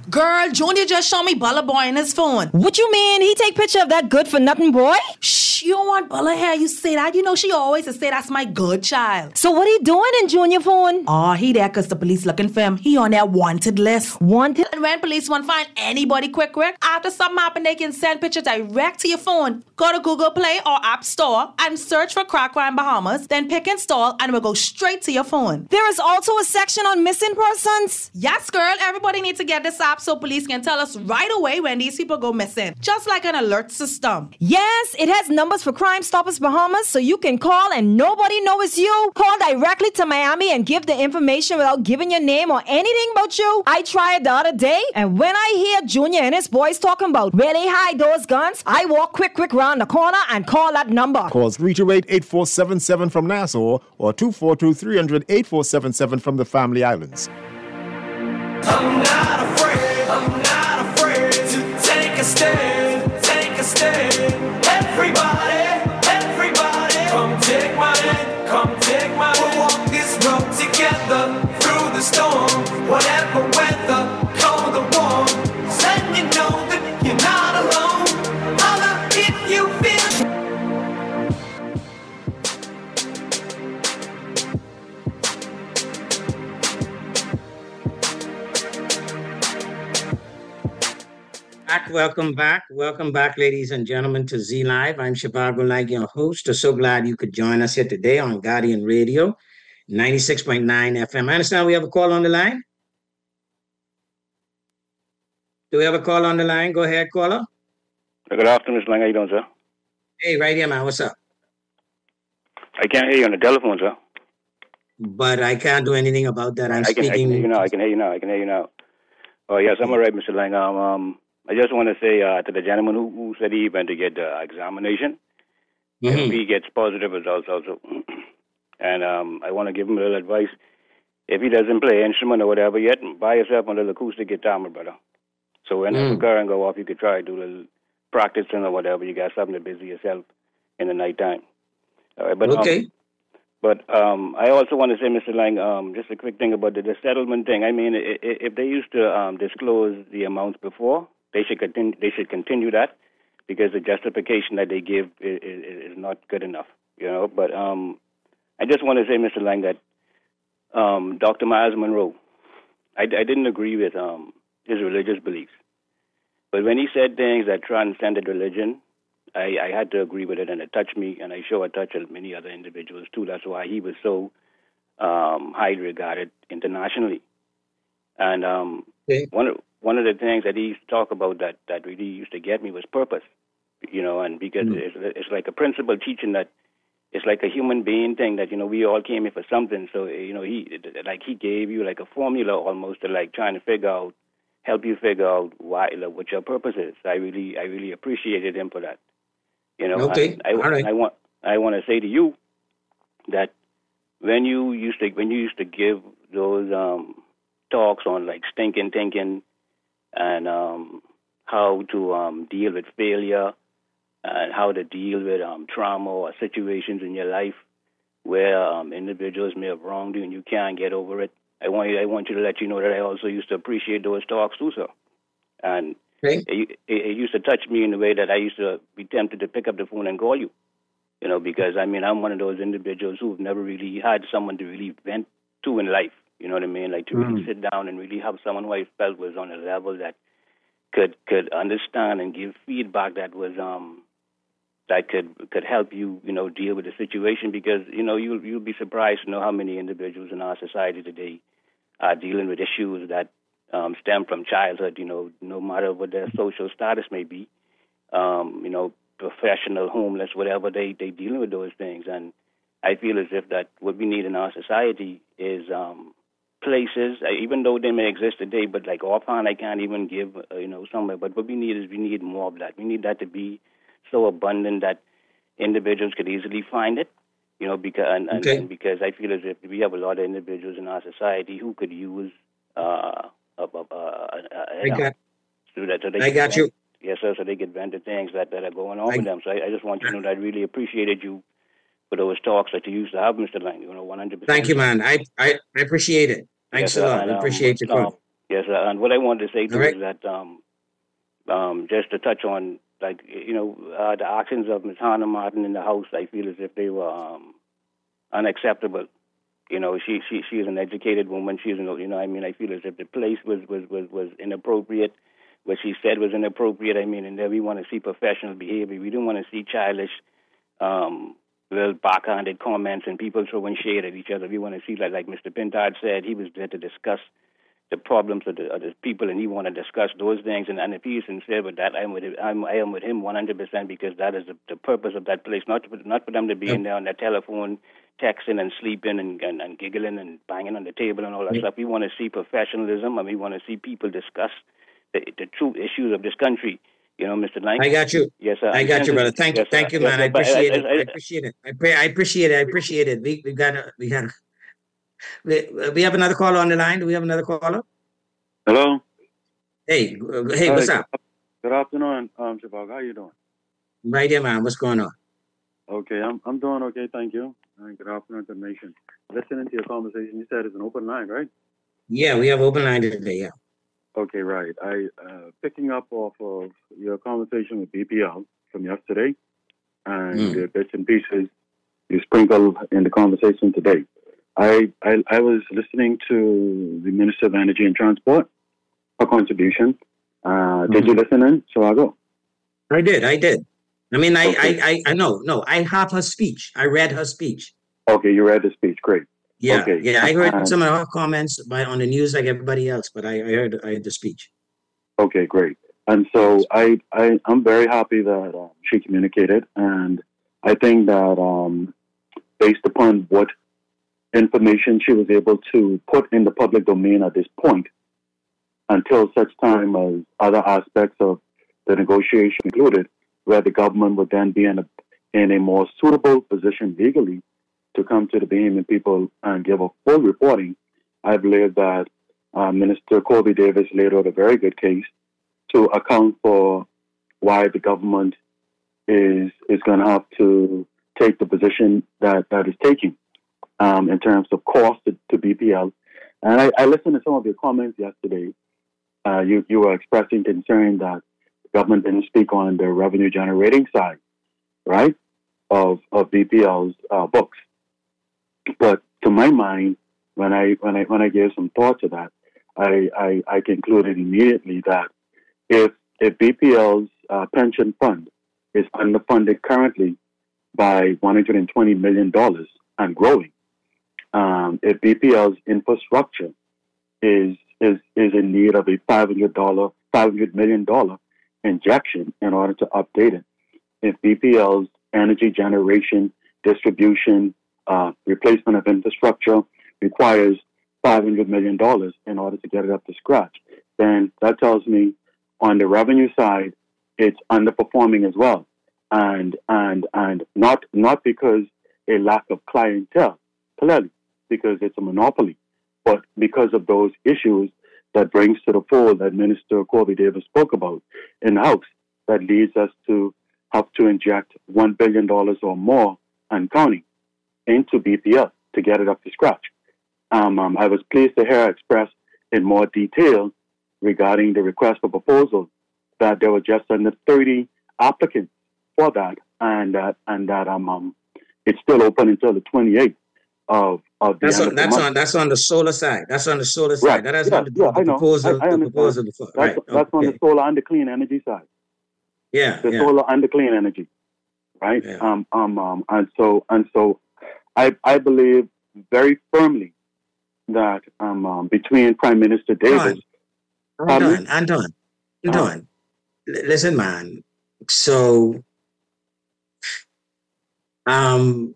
Girl, Junior just showed me Bella Boy in his phone. What you mean? He take picture of that good for nothing boy? Shh, you don't want Bella hair. You say that. You know she always say that's my good child. So what he doing in Junior phone? Oh, he there cause the police looking for him. He on that wanted list. Wanted? And when police want find anybody quick quick, after something happen, they can send picture direct to your phone. Go to Google Play or App Store and search for Crack Crime Bahamas, then pick install and it will go straight to your phone. There is also a section on missing persons. Yes, girl, everybody needs to get this app so police can tell us right away when these people go missing. Just like an alert system. Yes, it has numbers for Crime Stoppers Bahamas, so you can call and nobody knows you. Call directly to Miami and give the information without giving your name or anything about you. I tried the other day, and when I hear Junior and his boys talking about where they hide those guns, I walk quick, quick round the corner and call that number. Call 328-8477 from Nassau or 242-300-8477 from the Family Islands. I'm not afraid, I'm not afraid to take a stand, take a stand. Everybody, Back, welcome back. Welcome back, ladies and gentlemen, to Z Live. I'm Zhivargo Laing, your host. I'm so glad you could join us here today on Guardian Radio, 96.9 FM. I understand we have a call on the line. Do we have a call on the line? Go ahead, caller. Good afternoon, Mr. Laing. How you doing, sir? Hey, right here, man. What's up? I can't hear you on the telephone, sir. But I can't do anything about that. I'm I can, I can speaking. hear you now. I can hear you now. I can hear you now. Oh, yes, I'm all right, Mr. Laing. Um, um, I just want to say uh, to the gentleman who, who said he went to get the examination, Mhm. if he gets positive results also. and um, I want to give him a little advice. If he doesn't play instrument or whatever yet, buy yourself a little acoustic guitar, my brother. So when Mm. the current go off, you could try to do a little practicing or whatever. You got something to busy yourself in the nighttime. All right, but um, okay. but um, I also want to say, Mr. Laing, um, just a quick thing about the, the settlement thing. I mean, i- i- if they used to um, disclose the amounts before, they should continue. They should continue that because the justification that they give is, is, not good enough. You know. But um, I just want to say, Mr. Laing, that um, Dr. Myles Munroe, I, I didn't agree with um, his religious beliefs, but when he said things that transcended religion, I, I had to agree with it, and it touched me, and I sure it touched many other individuals too. That's why he was so um, highly regarded internationally. And um, one of one of the things that he used to talk about that that really used to get me was purpose, you know, and because it's, it's like a principle teaching that it's like a human being thing that you know we all came here for something. So you know he like he gave you like a formula almost to like trying to figure out, help you figure out why like, what your purpose is. I really I really appreciated him for that. You know, Okay, I, I, all right. I want I want to say to you that when you used to when you used to give those um talks on like stinking thinking and um how to um deal with failure and how to deal with um trauma or situations in your life where um, individuals may have wronged you and you can't get over it. I want you, I want you to let you know that I also used to appreciate those talks too, sir. And it, it, it used to touch me in the way that I used to be tempted to pick up the phone and call you. You know, because I mean, I'm one of those individuals who've never really had someone to really vent to in life. You know what I mean? Like to really Mm. sit down and really have someone who I felt was on a level that could could understand and give feedback that was um that could could help you, you know, deal with the situation because, you know, you'll you'll be surprised to know how many individuals in our society today are dealing with issues that um stem from childhood, you know, no matter what their social status may be. Um, you know, professional, homeless, whatever, they they dealing with those things and I feel as if that what we need in our society is um places, uh, even though they may exist today, but like offhand, I can't even give, uh, you know, somewhere. But what we need is we need more of that. We need that to be so abundant that individuals could easily find it, you know, because and, and, Okay. and because I feel as if we have a lot of individuals in our society who could use uh, a, a, a, I got, so that so they I got vent- you. Yes, sir. So they get vent to things that, that are going on I- with them. So I, I just want you to know that I really appreciated you for those talks that you used to have, Mr. Laing. You know, one hundred percent. Thank you, man. I, I, I appreciate it. Thanks Yes, a lot. and, I um, appreciate your um, call. Yes, sir. And what I wanted to say too right. is that um, um, just to touch on, like you know, uh, the actions of Ms. Hanna Martin in the House, I feel as if they were um, unacceptable. You know, she she she is an educated woman. She's an, you know, I mean, I feel as if the place was was was was inappropriate. What she said was inappropriate. I mean, and we want to see professional behavior. We don't want to see childish, um, little backhanded comments and people throwing shade at each other. We want to see, like like Mr. Pintard said, he was there to discuss the problems of the, of the people, and he want to discuss those things. And, and if he is sincere with that, I'm with him, I'm, I am with him 100 percent because that is the, the purpose of that place. Not to, not for them to be in there on their telephone, texting and sleeping and, and, and giggling and banging on the table and all that Yeah. stuff. We want to see professionalism, and we want to see people discuss the, the true issues of this country. You know, Mr. Laing. I got you. Yes, sir. I got you, brother. Thank you, yes, sir. thank you, Yes, man. sir. I But appreciate it. I- I appreciate it. I, pre- I appreciate it. I appreciate it. We we got we got we, we have another caller on the line. Do we have another caller? Hello. Hey, uh, hey, what's up? Good afternoon, um, Shabak. How you doing? Right here, man. What's going on? Okay, I'm I'm doing okay, thank you. And good afternoon to the nation. Listening to your conversation, you said it's an open line, right? Yeah, we have open line today. Yeah. Okay, right. I uh, picking up off of your conversation with BPL from yesterday, and Mm. the bits and pieces you sprinkled in the conversation today. I, I I was listening to the Minister of Energy and Transport, her contribution. Uh, Did you listen in? So I go. I did. I did. I mean, I, I, I, I know, no, I have her speech. I read her speech. Okay, you read the speech. Great. Yeah, Okay. yeah. I heard some of her comments by on the news like everybody else, but I, I heard, I heard the speech. Okay, great. And so I, I I'm very happy that um, she communicated, and I think that um, based upon what information she was able to put in the public domain at this point, until such time as other aspects of the negotiation included, where the government would then be in a in a more suitable position legally to come to the Bahamian people and give a full reporting, I believe that uh, Minister Coleby Davis laid out a very good case to account for why the government is is going to have to take the position that that is taking um, in terms of cost to, to BPL. And I, I listened to some of your comments yesterday. Uh, you you were expressing concern that the government didn't speak on the revenue generating side, right, of of BPL's uh, books. But to my mind, when I when I when I gave some thought to that, I I, I concluded immediately that if if BPL's uh, pension fund is underfunded currently by 120 million dollars and growing, um, if BPL's infrastructure is is is in need of a 500 dollar 500 million dollar injection in order to update it, if BPL's energy generation, distribution, uh, replacement of infrastructure requires $500 million in order to get it up to scratch, then that tells me on the revenue side, it's underperforming as well. And, and, and not, not because a lack of clientele, clearly, because it's a monopoly, but because of those issues that brings to the fore that Minister Coleby Davis spoke about in the House that leads us to have to inject $1 billion or more and counting into BPL to get it up to scratch. Um, um, I was pleased to hear express in more detail regarding the request for proposals that there were just under 30 applicants for that, and that and that um, um it's still open until the 28th of of That's on that's on that's on the solar side. That's on the solar side. Right. That is yeah, on the, yeah, the I know. proposal. I, I the proposal before. That's, Right. that's on the solar and the clean energy side. Yeah. the yeah. solar and the clean energy, right? Um, um, um, and so and so, I I believe very firmly that um, um between Prime Minister Davis, Pardon me? Anton, Anton, Anton, l- listen, man. So, um,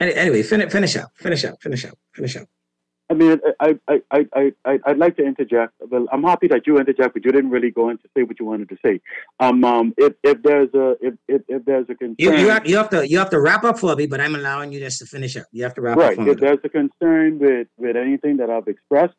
anyway, finish, finish up, finish up, finish up, finish up. I mean, I I I I I I'd like to interject. Well, I'm happy that you interject, but you didn't really go in to say what you wanted to say. Um, um, if if there's a if if, if there's a concern, You, you have you have to you have to wrap up for me, but I'm allowing you just to finish up. You have to wrap up right. for me. If there's a concern with with anything that I've expressed,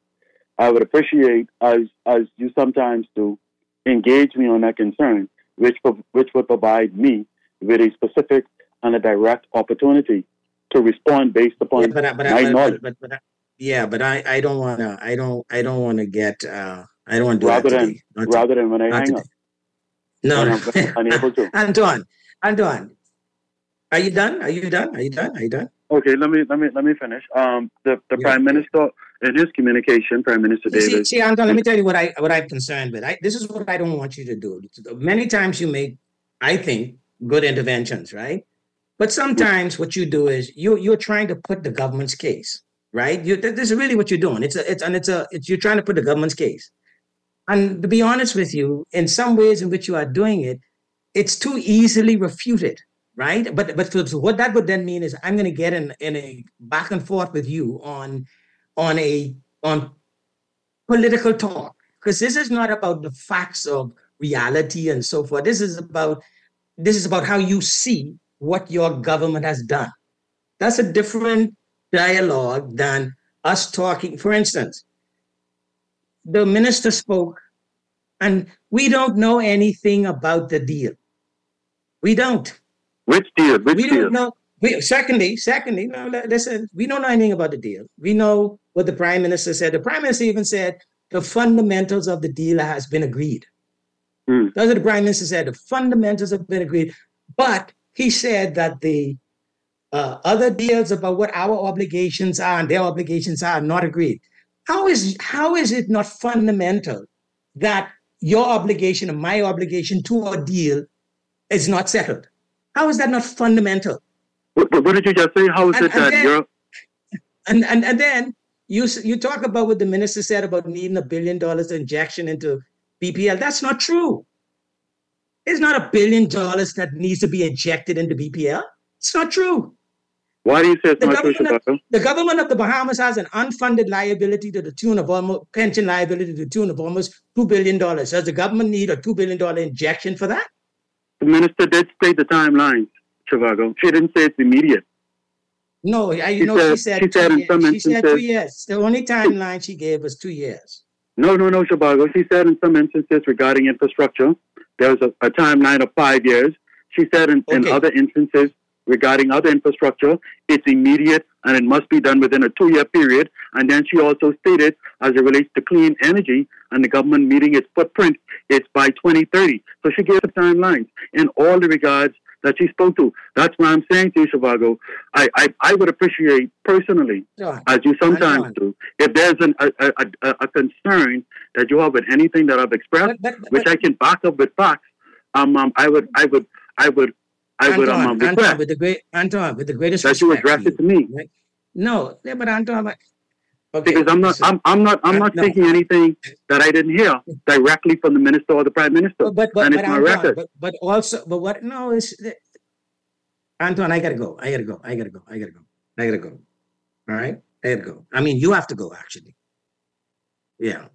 I would appreciate as as you sometimes do, engage me on that concern, which which would provide me with a specific and a direct opportunity to respond based upon Yeah, but I- but I- my but- knowledge. but- but I- yeah, but I I don't wanna I don't I don't wanna get uh I don't wanna do rather that than to- rather than when I hang today. up. No, no. I'm unable to. Antoine, Antoine, are you done? Are you done? Are you done? Are you done? Okay, let me let me let me finish. Um, the the prime minister in his communication, Prime Minister See, see, Davis. see, Anton, let me tell you what I what I'm concerned with. I, this is what I don't want you to do. Many times you make, I think, good interventions, right? But sometimes what you do is you you're trying to put the government's case, right? You this is really what you're doing. It's a it's and it's a it's you're trying to put the government's case. And to be honest with you, in some ways in which you are doing it, it's too easily refuted, right? But but so what that would then mean is I'm going to get in in a back and forth with you on on a on political talk because this is not about the facts of reality and so forth. This is about this is about how you see what your government has done. That's a different dialogue than us talking. For instance, the minister spoke, and we don't know anything about the deal. We don't. Which deal? Which we deal? don't know. We, secondly, secondly, no, listen, we don't know anything about the deal. We know what the prime minister said. The prime minister even said the fundamentals of the deal has been agreed. Hmm. That's what the prime minister said. The fundamentals have been agreed, but he said that the uh, other deals about what our obligations are and their obligations are not agreed. How is how is it not fundamental that your obligation and my obligation to a deal is not settled? How is that not fundamental? What, what did you just say? How is And- it and that then- you're And and and then you you talk about what the minister said about needing a billion dollars injection into BPL. That's not true. It's not a billion dollars that needs to be injected into BPL. It's not true. Why do you say it's The not true, government, of, the government of the Bahamas has an unfunded liability to the tune of almost pension liability to the tune of almost two billion dollars. Does the government need a two billion dollar injection for that? The minister did state the timeline, Zhivargo. She didn't say it's immediate. No, I She know she said- said she said in years. some She said two years. The only timeline she gave was two years. No, no, no, Zhivargo. She said in some instances regarding infrastructure, there's a, a timeline of five years. She said in, in other instances regarding other infrastructure, it's immediate and it must be done within a two-year period. And then she also stated, as it relates to clean energy and the government meeting its footprint, it's by 2030. So she gave the timelines in all the regards that she spoke to. That's why I'm saying to you, Zhivargo, I, I, I would appreciate personally, Sure. as you sometimes do, if there's an, a, a, a, a concern that you have with anything that I've expressed, which I can back up with facts, um, um, I would, I would, I would, I would Antoine, Antoine, with the great Antoine, with the greatest that you respect address to it to me. right? No, yeah, but Antoine, but- okay, because I'm not, I'm, I'm not, I'm not no. taking anything that I didn't hear directly from the minister or the prime minister, but but, and but it's my Antoine, record. but, but also, but what? No, it's Antoine. I gotta go. I gotta go. I gotta go. I gotta go. I gotta go. All right, I gotta go. I mean, you have to go actually. Yeah.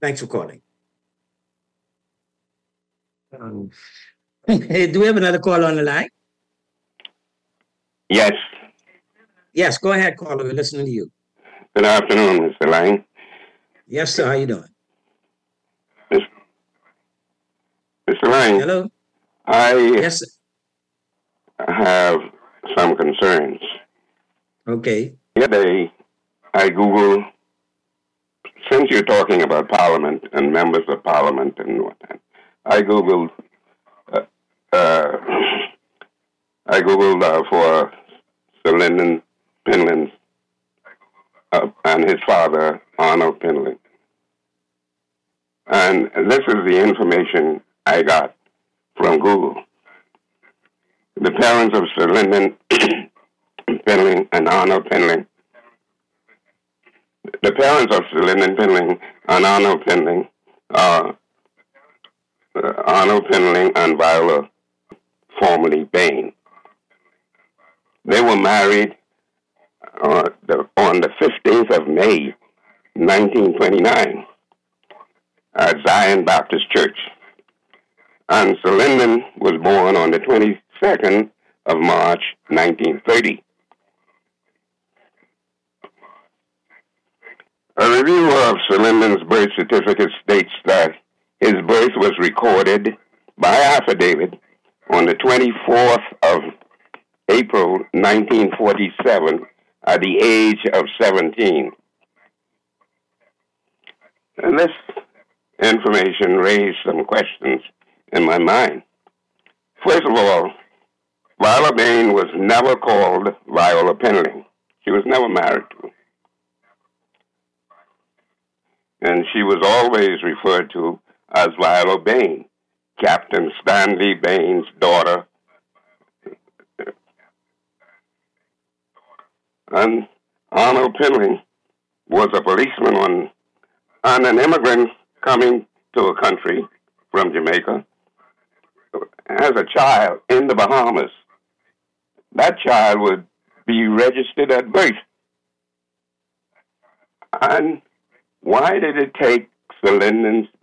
Thanks for calling. Um, hey, do we have another call on the line? Yes. Yes, go ahead, caller. We're listening to you. Good afternoon, Mr. Laing. Yes, sir. How you doing? Mr. Laing. Hello. I Yes. sir. have some concerns. Okay. Yesterday, I Googled, since you're talking about Parliament and members of Parliament and whatnot, I Googled, uh, I Googled uh, for Sir Lynden Pindling uh, and his father, Arnold Pindling. And this is the information I got from Google. The parents of Sir Lynden Pindling and Arnold Pindling. The parents of Sir Lynden Pindling and Arnold Pindling are uh, Arnold Pindling and Viola, formerly Bain. They were married uh, the, on the 15th of May, 1929, at Zion Baptist Church. And Sir Lynden was born on the 22nd of March, 1930. A review of Sir Lynden's birth certificate states that his birth was recorded by affidavit on the 24th of April 1947 at the age of 17. And this information raised some questions in my mind. First of all, Viola Bain was never called Viola Pindling. She was never married to. And she was always referred to as Viola Bain, Captain Stanley Bain's daughter. And Arnold Pindling was a policeman on, and an immigrant coming to a country from Jamaica as a child in the Bahamas. That child would be registered at birth. And why did it take Sir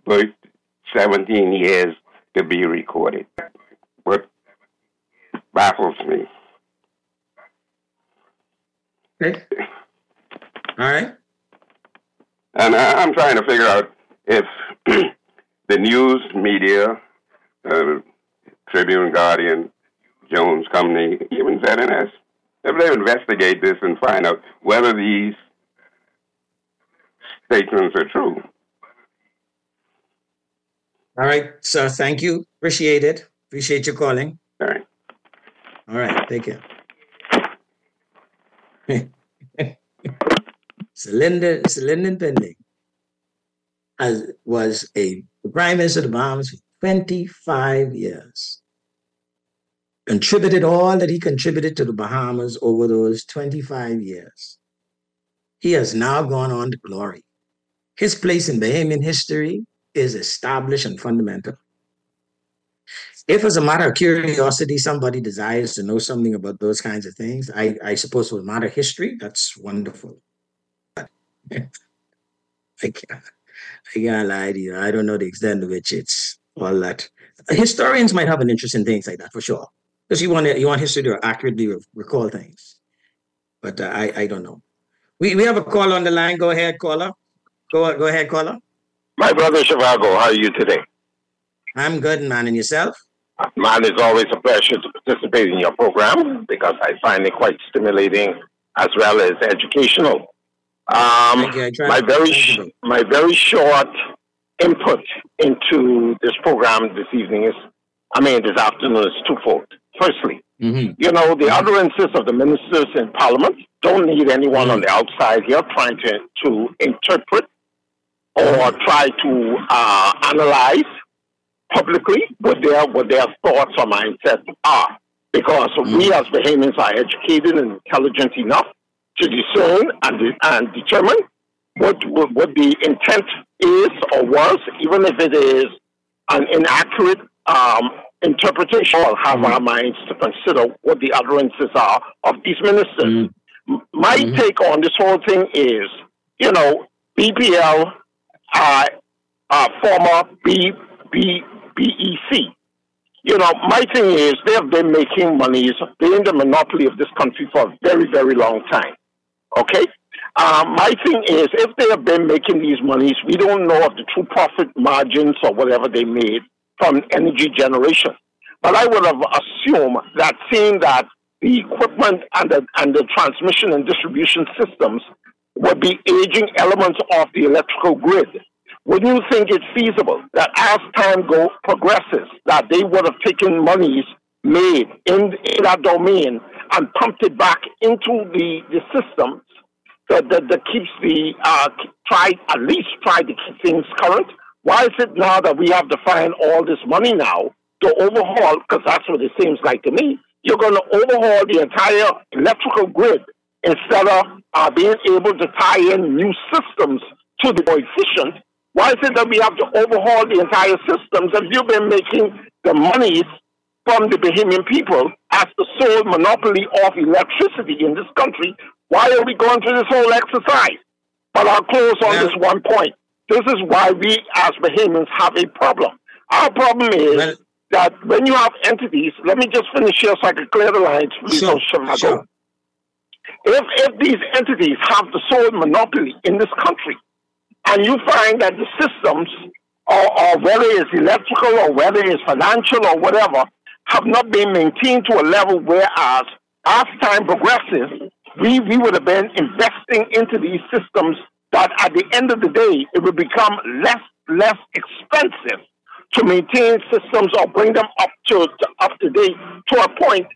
birth 17 years to be recorded? What baffles me. Okay. All right. And I'm trying to figure out if the news media, uh, Tribune, Guardian, Jones Company, even ZNS, if they investigate this and find out whether these statements are true. All right, sir. Thank you. Appreciate it. Appreciate you calling. All right. All right. Take care. Sir Lynden, Cylinder Pending as was a the prime minister of the Bahamas for 25 years. Contributed all that he contributed to the Bahamas over those 25 years. He has now gone on to glory. His place in Bahamian history is established and fundamental. If, as a matter of curiosity, somebody desires to know something about those kinds of things, I, I suppose for a matter of history, that's wonderful. I can't, I can't lie to you. I don't know the extent to which it's all that. Historians might have an interest in things like that for sure, because you want to, you want history to accurately re- recall things. But uh, I I don't know. We we have a call on the line. Go ahead, caller. Go go ahead, caller. My brother Zhivargo, how are you today? I'm good, man. And yourself? Man, it's always a pleasure to participate in your program because I find it quite stimulating as well as educational. Um. My very sh- my very short input into this program this evening is, I mean, this afternoon is twofold. Firstly, Mm-hmm. you know, the utterances of the ministers in Parliament don't need anyone on the outside here trying to, to interpret or try to uh, analyze publicly what their what their thoughts or mindsets are. Because we as Bahamians are educated and intelligent enough to discern and, de- and determine what, what what the intent is or was, even if it is an inaccurate um, interpretation. We'll have our minds to consider what the utterances are of these ministers. M- My take on this whole thing is, you know, BPL, uh, uh, former B, B, BEC. You know, my thing is they have been making monies, they're in the monopoly of this country for a very, very long time. Okay? Um, my thing is, if they have been making these monies, we don't know of the true profit margins or whatever they made from energy generation. But I would have assumed that seeing that the equipment and the, and the transmission and distribution systems would be aging elements of the electrical grid. Would you think it's feasible that as time go progresses, that they would have taken monies made in, in that domain and pumped it back into the, the systems that, that, that keeps the uh, try at least try to keep things current? Why is it now that we have to find all this money now to overhaul? Because that's what it seems like to me. You're going to overhaul the entire electrical grid instead of uh, being able to tie in new systems to the more efficient. Why is it that we have to overhaul the entire systems? If you've been making the monies from the Bahamian people as the sole monopoly of electricity in this country, why are we going through this whole exercise? But I'll close on this one point. This is why we as Bahamians have a problem. Our problem is that when you have entities, let me just finish here so I can clear the lines, please, Sure, Zhivargo. sure. If, if these entities have the sole monopoly in this country, and you find that the systems, or, or whether it's electrical or whether it's financial or whatever, have not been maintained to a level whereas as time progresses, we, we would have been investing into these systems that at the end of the day, it would become less, less expensive to maintain systems or bring them up to, to up to date to a point.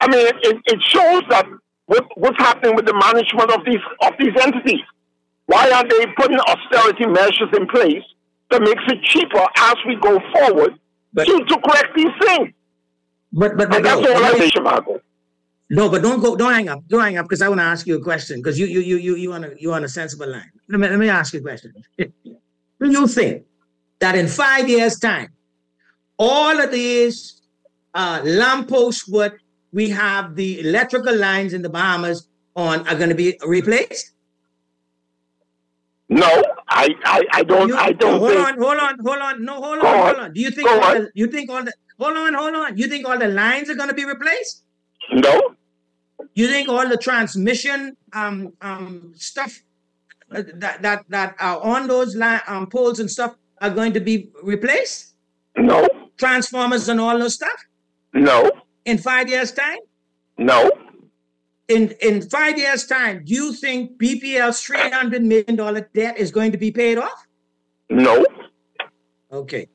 I mean, it, it shows that what, what's happening with the management of these of these entities. Why aren't they putting austerity measures in place that makes it cheaper as we go forward to, to correct these things? But but, but that's no, all I say. No, but don't go, don't hang up, don't hang up, because I want to ask you a question. Because you you you you you on a you on a sensible line. Let me let me ask you a question. Do you think that in five years' time, all of these uh, lampposts, what we have the electrical lines in the Bahamas on, are going to be replaced? No, I I, I don't I don't hold think on, hold on, hold on. No, hold on, on. hold on. Do you think all on. the, you think all the hold on, hold on. You think all the lines are going to be replaced? no. You think all the transmission um um stuff uh, that that that are on those line um poles and stuff are going to be replaced? No. Transformers and all those stuff No. In five years' time? No. In in five years' time, do you think BPL's three hundred million dollar debt is going to be paid off? No. Okay.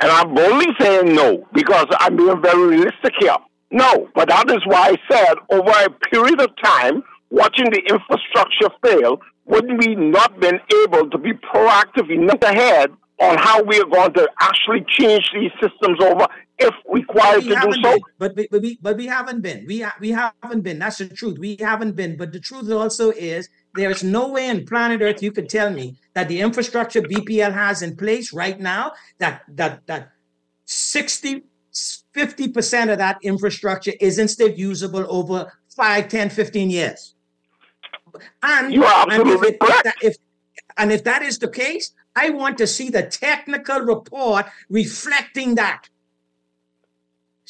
And I'm boldly saying no because I'm being very realistic here. No, but that is why I said over a period of time, watching the infrastructure fail, wouldn't we not been able to be proactive enough ahead on how we are going to actually change these systems over if required to do so? been, but we, but we but we haven't been. We ha- we haven't been. That's the truth. We haven't been. But the truth also is there is no way in planet Earth you could tell me that the infrastructure BPL has in place right now that that that 60 50 percent of that infrastructure isn't still usable over 5 10 15 years and You are and absolutely it- if that- if and if that is the case i want to see the technical report reflecting that.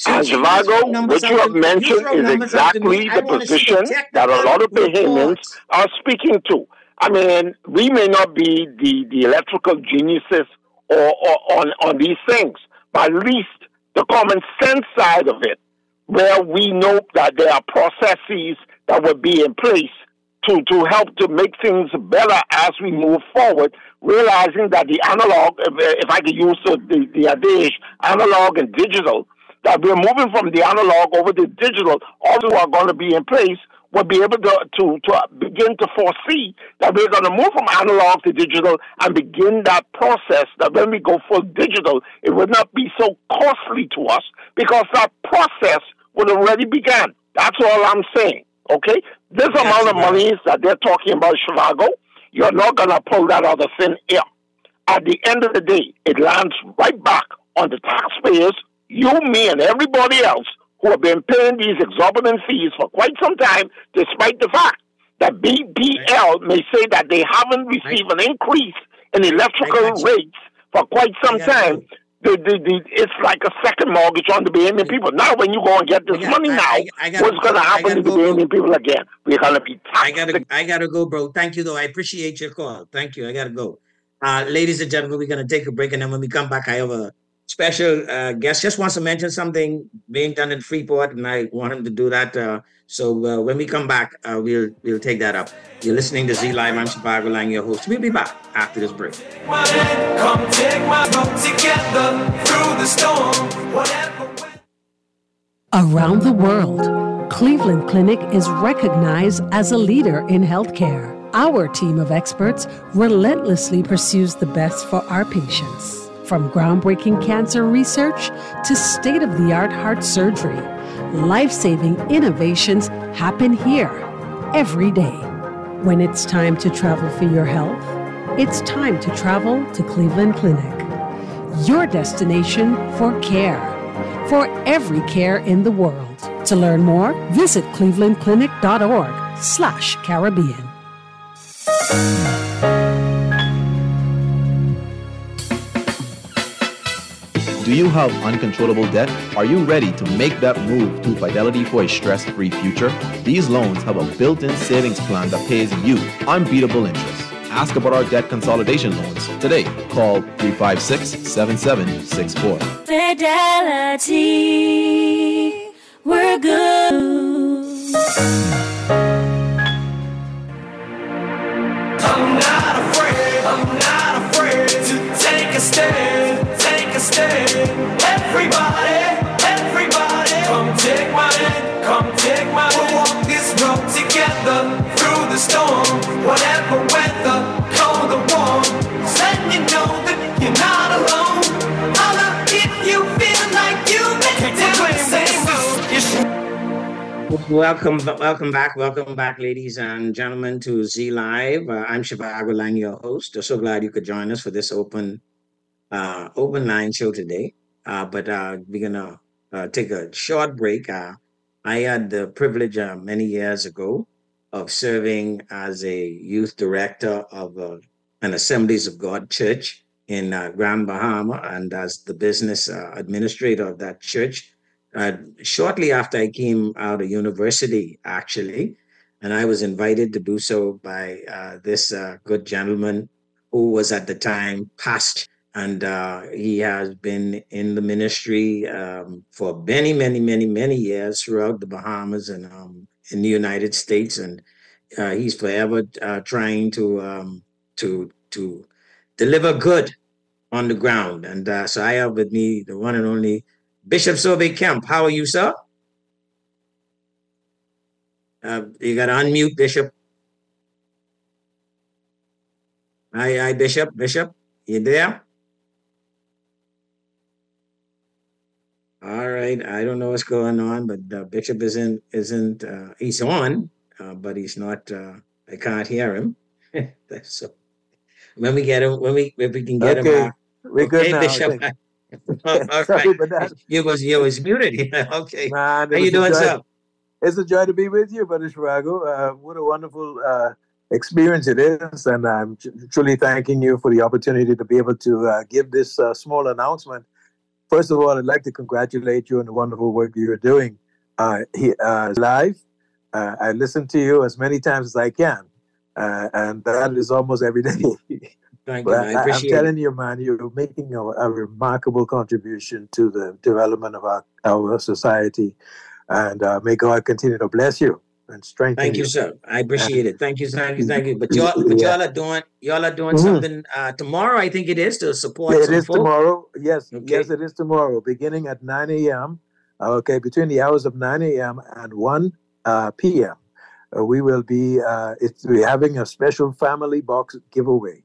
And Since you Zhivargo, throw numbers what you have mentioned is numbers out to exactly the position that a lot of Bahamians are speaking to. I mean, we may not be the, the electrical geniuses or, or on, on these things, but at least the common sense side of it, where we know that there are processes that will be in place to, to help to make things better as we move forward, realizing that the analog, if, if I could use the, the, adage, analog and digital, that we're moving from the analog over to digital, all who are going to be in place will be able to, to, to begin to foresee that we're going to move from analog to digital and begin that process that when we go full digital, it would not be so costly to us because that process would already began. That's all I'm saying. Okay? This amount of money that they're talking about Zhivargo, you're not going to pull that out of thin air. At the end of the day, it lands right back on the taxpayers, you, me, and everybody else who have been paying these exorbitant fees for quite some time, despite the fact that BPL may say that they haven't received an increase in electrical rates for quite some time. The, the, the, it's like a second mortgage on the Bahamian people. Now, when you go and get this money now, I gotta- what's going to happen gotta the. Bahamian people again? We're going to be I gotta, I gotta go, bro. Thank you, though. I appreciate your call. Thank you. I gotta go. Uh, ladies and gentlemen, we're gonna take a break, and then when we come back, I have a special uh, guest just wants to mention something being done in Freeport, and I want him to do that. Uh, so uh, when we come back, uh, we'll we'll take that up. You're listening to Z Live. I'm Zhivargo Laing, your host. We'll be back after this break. Around the world, Cleveland Clinic is recognized as a leader in healthcare. Our team of experts relentlessly pursues the best for our patients. From groundbreaking cancer research to state of the art heart surgery, life saving innovations happen here every day. When it's time to travel for your health, it's time to travel to Cleveland Clinic, your destination for care for every care in the world. To learn more, visit clevelandclinic.org slash Caribbean. Do you have uncontrollable debt? Are you ready to make that move to Fidelity for a stress free future? These loans have a built in savings plan that pays you unbeatable interest. Ask about our debt consolidation loans today. Call 356 7764. Fidelity, we're good. I'm not afraid, I'm not afraid to take a stand, take. Everybody, everybody, come take my hand, come take my hand. We'll walk this road together through the storm, whatever weather, cold or warm. Just you know that you're not alone. Holla if you feel like you make it Welcome, welcome back, welcome back, ladies and gentlemen, to Z Live. Uh, I'm Zhivargo Laing, your host. so glad you could join us for this open, uh, open line show today. Uh, but uh, we're gonna uh, take a short break. Uh, I had the privilege uh, many years ago of serving as a youth director of uh, an Assemblies of God church in uh, Grand Bahama and as the business uh, administrator of that church. Uh, shortly after I came out of university, actually, and I was invited to do so by uh, this uh, good gentleman who was at the time past, and uh, he has been in the ministry um, for many, many, many, many years throughout the Bahamas and um, in the United States, and uh, he's forever uh, trying to um, to to deliver good on the ground. And uh, so I have with me the one and only Bishop Sobe Kemp. How are you, sir? Uh, you got to unmute, Bishop. Hi, hi, Bishop. Bishop, you there? All right. I don't know what's going on, but uh, Bishop isn't isn't uh, he's on, uh, but he's not. Uh, I can't hear him. so when we get him, when we if we can get Okay, him, uh, we're good okay, now, I Bishop. all Sorry right. about that. You was you was muted. Okay. Man, How you doing, sir? It's a joy to be with you, Brother Zhivargo. Uh, what a wonderful uh, experience it is, and I'm tr- truly thanking you for the opportunity to be able to uh, give this uh, small announcement. First of all, I'd like to congratulate you on the wonderful work you're doing uh, he, uh, live. Uh, I listen to you as many times as I can, uh, and that is almost every day. Thank you. I am telling you, man, you're making a, a remarkable contribution to the development of our, our society. And uh, may God continue to bless you and strengthen Thank you, sir. I appreciate it. Thank you, thank you, thank you. But y'all, but y'all are doing, y'all are doing Mhm. something uh, tomorrow. I think it is to support. It is folk. tomorrow. Yes, Okay. yes, it is tomorrow, beginning at 9 a.m. Okay, between the hours of 9 a.m. and 1 uh, p.m. Uh, we will be uh, it's, we're having a special family box giveaway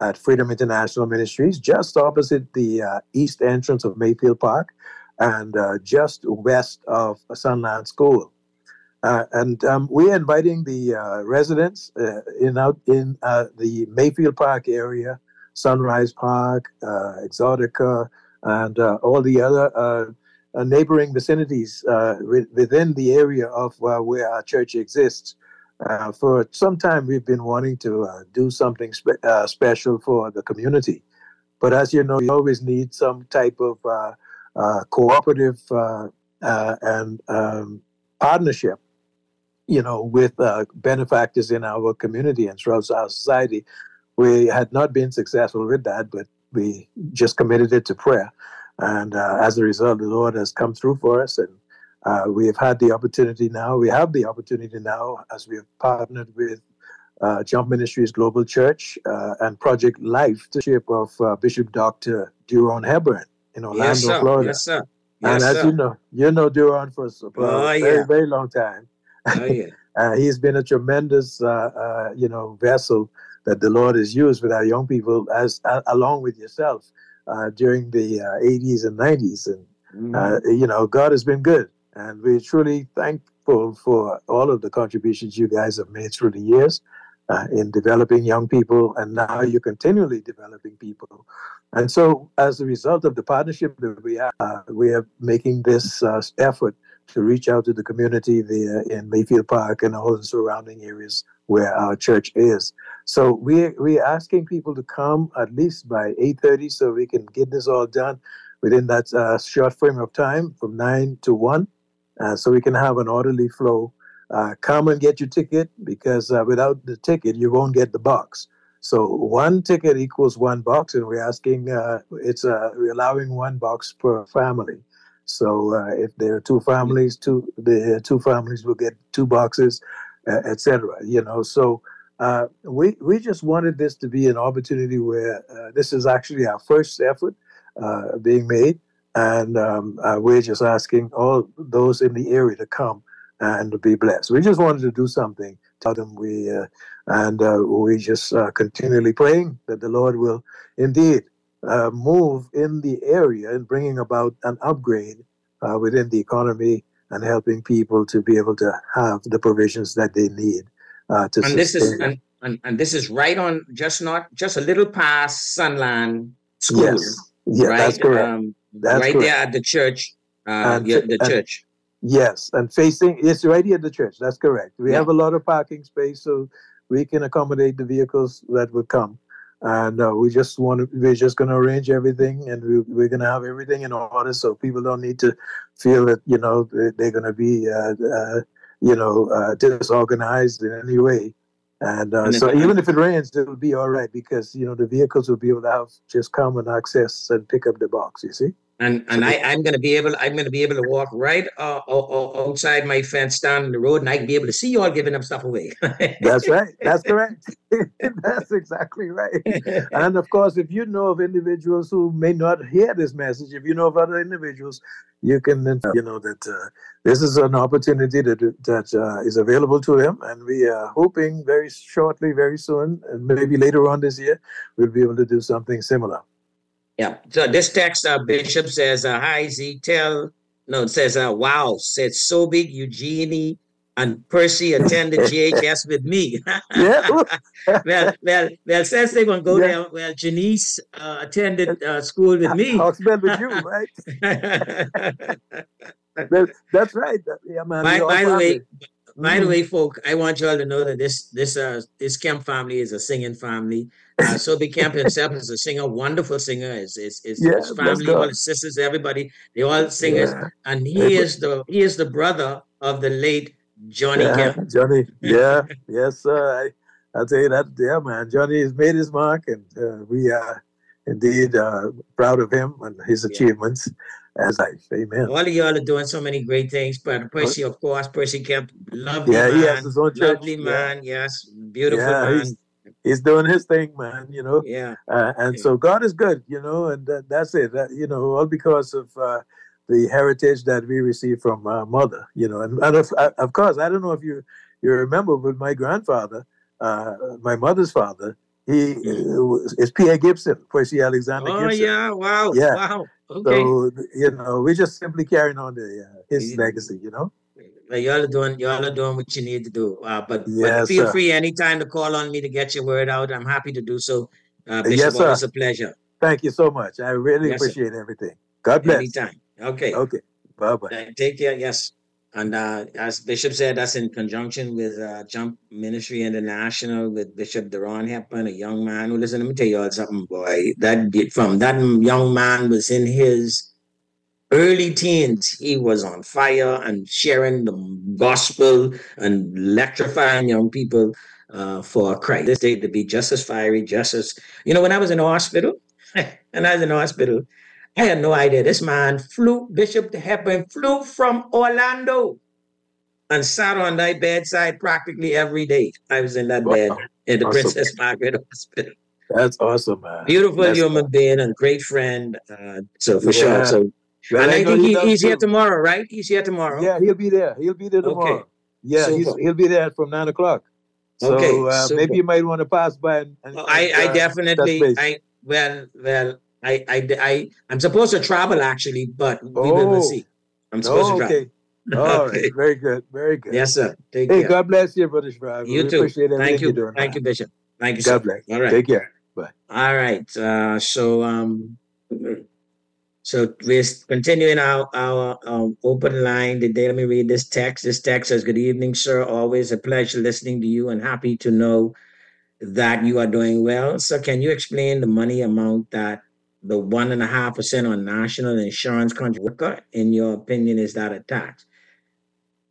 at Freedom International Ministries, just opposite the uh, east entrance of Mayfield Park, and uh, just west of Sunland School. Uh, and um, we're inviting the uh, residents uh, in out in uh, the Mayfield Park area, Sunrise Park, uh, Exotica, and uh, all the other neighboring vicinities wi- within the area of where our church exists. For some time, we've been wanting to do something spe- special for the community. But as you know, you always need some type of cooperative and um, partnership you know, with uh, benefactors in our community and throughout our society. We had not been successful with that, but we just committed it to prayer. And uh, as a result, the Lord has come through for us, and uh, we have had the opportunity now. We have the opportunity now, as we have partnered with uh, Jump Ministries Global Church uh, and Project Life, the ship of uh, Bishop Dr. Duron Hepburn in Orlando, yes, sir. Florida. Yes, sir. and Yes, as sir. you know, you know Duron for, for Oh, a yeah. very, very long time. Oh, yeah. Uh, he's been a tremendous, uh, uh, you know, vessel that the Lord has used with our young people, as along with yourself, uh, during the uh, 80s and 90s, and uh, you know, God has been good, and we're truly thankful for all of the contributions you guys have made through the years uh, in developing young people, and now you're continually developing people. And so, as a result of the partnership that we have, uh, we are making this uh, effort to reach out to the community there in Mayfield Park and all the surrounding areas where our church is. So we we're asking people to come at least by 8:30 so we can get this all done within that uh, short frame of time from 9 to 1 uh, so we can have an orderly flow. Uh, come and get your ticket because uh, without the ticket you won't get the box. So one ticket equals one box, and we're asking uh, it's uh, we're allowing one box per family. So uh, if there are two families, two the two families will get two boxes, uh, etc. You know, so uh, we we just wanted this to be an opportunity where uh, this is actually our first effort uh, being made, and um, uh, we're just asking all those in the area to come and to be blessed. We just wanted to do something. Tell them we uh, and uh, we just uh, continually praying that the Lord will indeed uh, move in the area and bringing about an upgrade uh, within the economy and helping people to be able to have the provisions that they need uh, to and this is and, and, and this is right on just not just a little past Sunland School. Yes. Yeah, right? that's correct. Um, That's right correct. there at the church. Uh, And fa- the and- church. Yes, and facing it's right here at the church. That's correct. We Yeah. have a lot of parking space, so we can accommodate the vehicles that would come. And uh, we just want to, we're just going to arrange everything, and we, we're going to have everything in order, so people don't need to feel that you know they- they're going to be, uh, uh, you know, uh, disorganized in any way. And uh, And so even if it rains, it will be all right because you know the vehicles will be able to have just come and access and pick up the box. You see. And and I, I'm gonna be able I'm gonna be able to walk right uh, outside my fence down the road and I can be able to see you all giving them stuff away. That's right. That's correct. That's exactly right. And of course, if you know of individuals who may not hear this message, if you know of other individuals, you can, uh, you know, that uh, this is an opportunity that that uh, is available to them, and we are hoping very shortly, very soon, and maybe later on this year, we'll be able to do something similar. Yeah. So this text, uh, Bishop says, uh, "Hi Z, tell no." It says, uh, "Wow," said Sobig, Eugenie, and Percy attended GHS with me. Yeah. well, well, well. Since they're gonna go Yeah. there, well, Janice uh, attended uh, school with me. Oxbell with you, right? That- that's right. Yeah, man. by, by the way, by the Mhm. way, folk, I want y'all to know that this this uh this Kemp family is a singing family. Uh, Sobe Kemp himself is a singer, wonderful singer. His his, his, Yeah, his family, all his sisters, everybody, they all singers, Yeah. and he is the he is the brother of the late Johnny yeah, Kemp. Johnny. Yeah, yes, sir. I, I'll tell you that. Yeah, man. Johnny has made his mark, and uh, we are indeed uh, proud of him and his achievements as life. Amen. All of y'all are doing so many great things. But Percy, of course, Percy Kemp, lovely Yeah, man, he has his own church. lovely Yeah. man, yes, beautiful yeah, man. he's, he's doing his thing, man. You know. Yeah. Uh, and so God is good, you know, and that, that's it. That, you know, all because of uh, the heritage that we received from our mother, you know, and, and of, uh, of course, I don't know if you you remember, but my grandfather, uh, my mother's father, he uh, is Pierre Gibson, Percy Alexander Oh Gibson. yeah, wow, Yeah. wow. Okay. So you know, we're just simply carrying on the uh, his legacy, you know. Well, y'all are doing y'all are doing what you need to do. Uh, but, but feel sir. free anytime to call on me to get your word out. I'm happy to do so. Uh, Bishop, Yes, sir. always a pleasure. Thank you so much. I really Yes, sir. appreciate everything. God bless. Anytime. Okay. Okay. Bye bye. Uh, Take care. Yes. And uh, as Bishop said, that's in conjunction with uh, Jump Ministry International with Bishop Deron Hepburn, a young man who, listen, let me tell you all something, boy. That from that young man was in his early teens. He was on fire and sharing the gospel and electrifying young people uh, for Christ. This day to be just as fiery, just as, you know, when I was in the hospital, and I was in the hospital, I had no idea. This man flew, Bishop Hepburn flew from Orlando and sat on my bedside practically every day. I was in that bed in the Awesome. Princess Margaret Hospital. That's awesome, man. Beautiful That's human being and great friend. Uh, so for sure. So Well, and I I think he he's here tomorrow, right? He's here tomorrow. Yeah, he'll be there. He'll be there tomorrow. Okay. Yeah, he'll be there from nine o'clock. So Okay, uh, maybe you might want to pass by and, and I, I uh, definitely. I well, well, I, I, I, I'm supposed to travel actually, but we will Oh. see. I'm supposed Oh, to travel. okay. All Okay. right, very good, very good. Yes, sir. Take hey, care. God bless you, Brother Zhivargo. You we too. Appreciate Thank you. doing. Thank man. you, Bishop. Thank you, God sir. bless. All right. Take care. Bye. All right. Uh, so um, so we're continuing our our um, open line today. Let me read this text. This text says, "Good evening, sir. Always a pleasure listening to you, and happy to know that you are doing well. So, can you explain the money amount that the one and a half percent on national insurance contribution? In your opinion, is that a tax?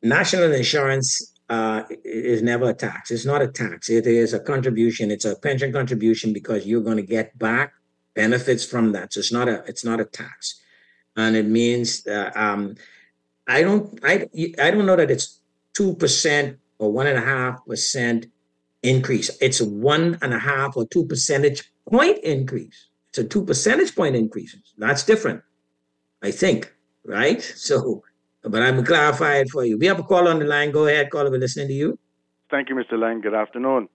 National insurance uh, is never a tax. It's not a tax. It is a contribution. It's a pension contribution because you're going to get back benefits from that. So it's not a it's not a tax, and it means uh, um, I don't I I don't know that it's two percent or one and a half percent increase. It's a one and a half or two percentage point increase. It's a two percentage point increase. That's different, I think, right? So, but I'm gonna clarify it for you. We have a call on the line. Go ahead, caller. We're listening to you. Thank you, Mr. Laing. Good afternoon.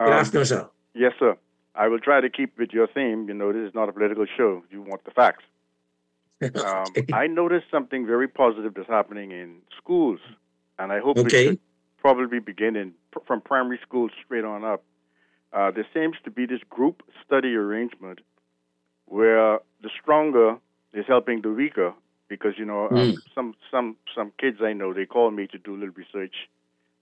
Good Um, afternoon, sir. Yes, sir. I will try to keep with your theme. You know, this is not a political show. You want the facts. Um, I noticed something very positive that's happening in schools, and I hope Okay. it should probably begin in, from primary school straight on up. Uh, there seems to be this group study arrangement where the stronger is helping the weaker because you know um, Mm. some some some kids I know they call me to do a little research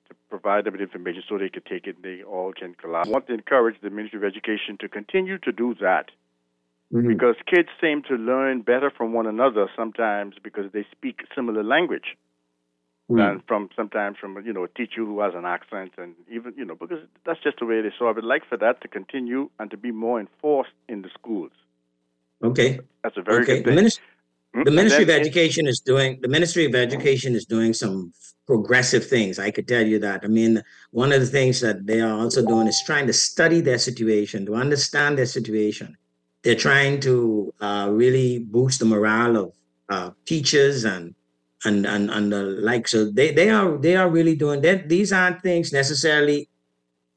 to provide them with information so they could take it and they all can collapse. I want to encourage the Ministry of Education to continue to do that because kids seem to learn better from one another sometimes because they speak similar language than from sometimes from you know a teacher who has an accent and even you know because that's just the way it is. So I would like for that to continue and to be more enforced in the schools. Okay. That's a very okay. good The thing. ministry, Mm, the Ministry of then in- Education is doing the Ministry of Education is doing some progressive things. I could tell you that. I mean, one of the things that they are also doing is trying to study their situation, to understand their situation. They're trying to uh, really boost the morale of uh, teachers and and and and the like. So they they are they are really doing that. These aren't things necessarily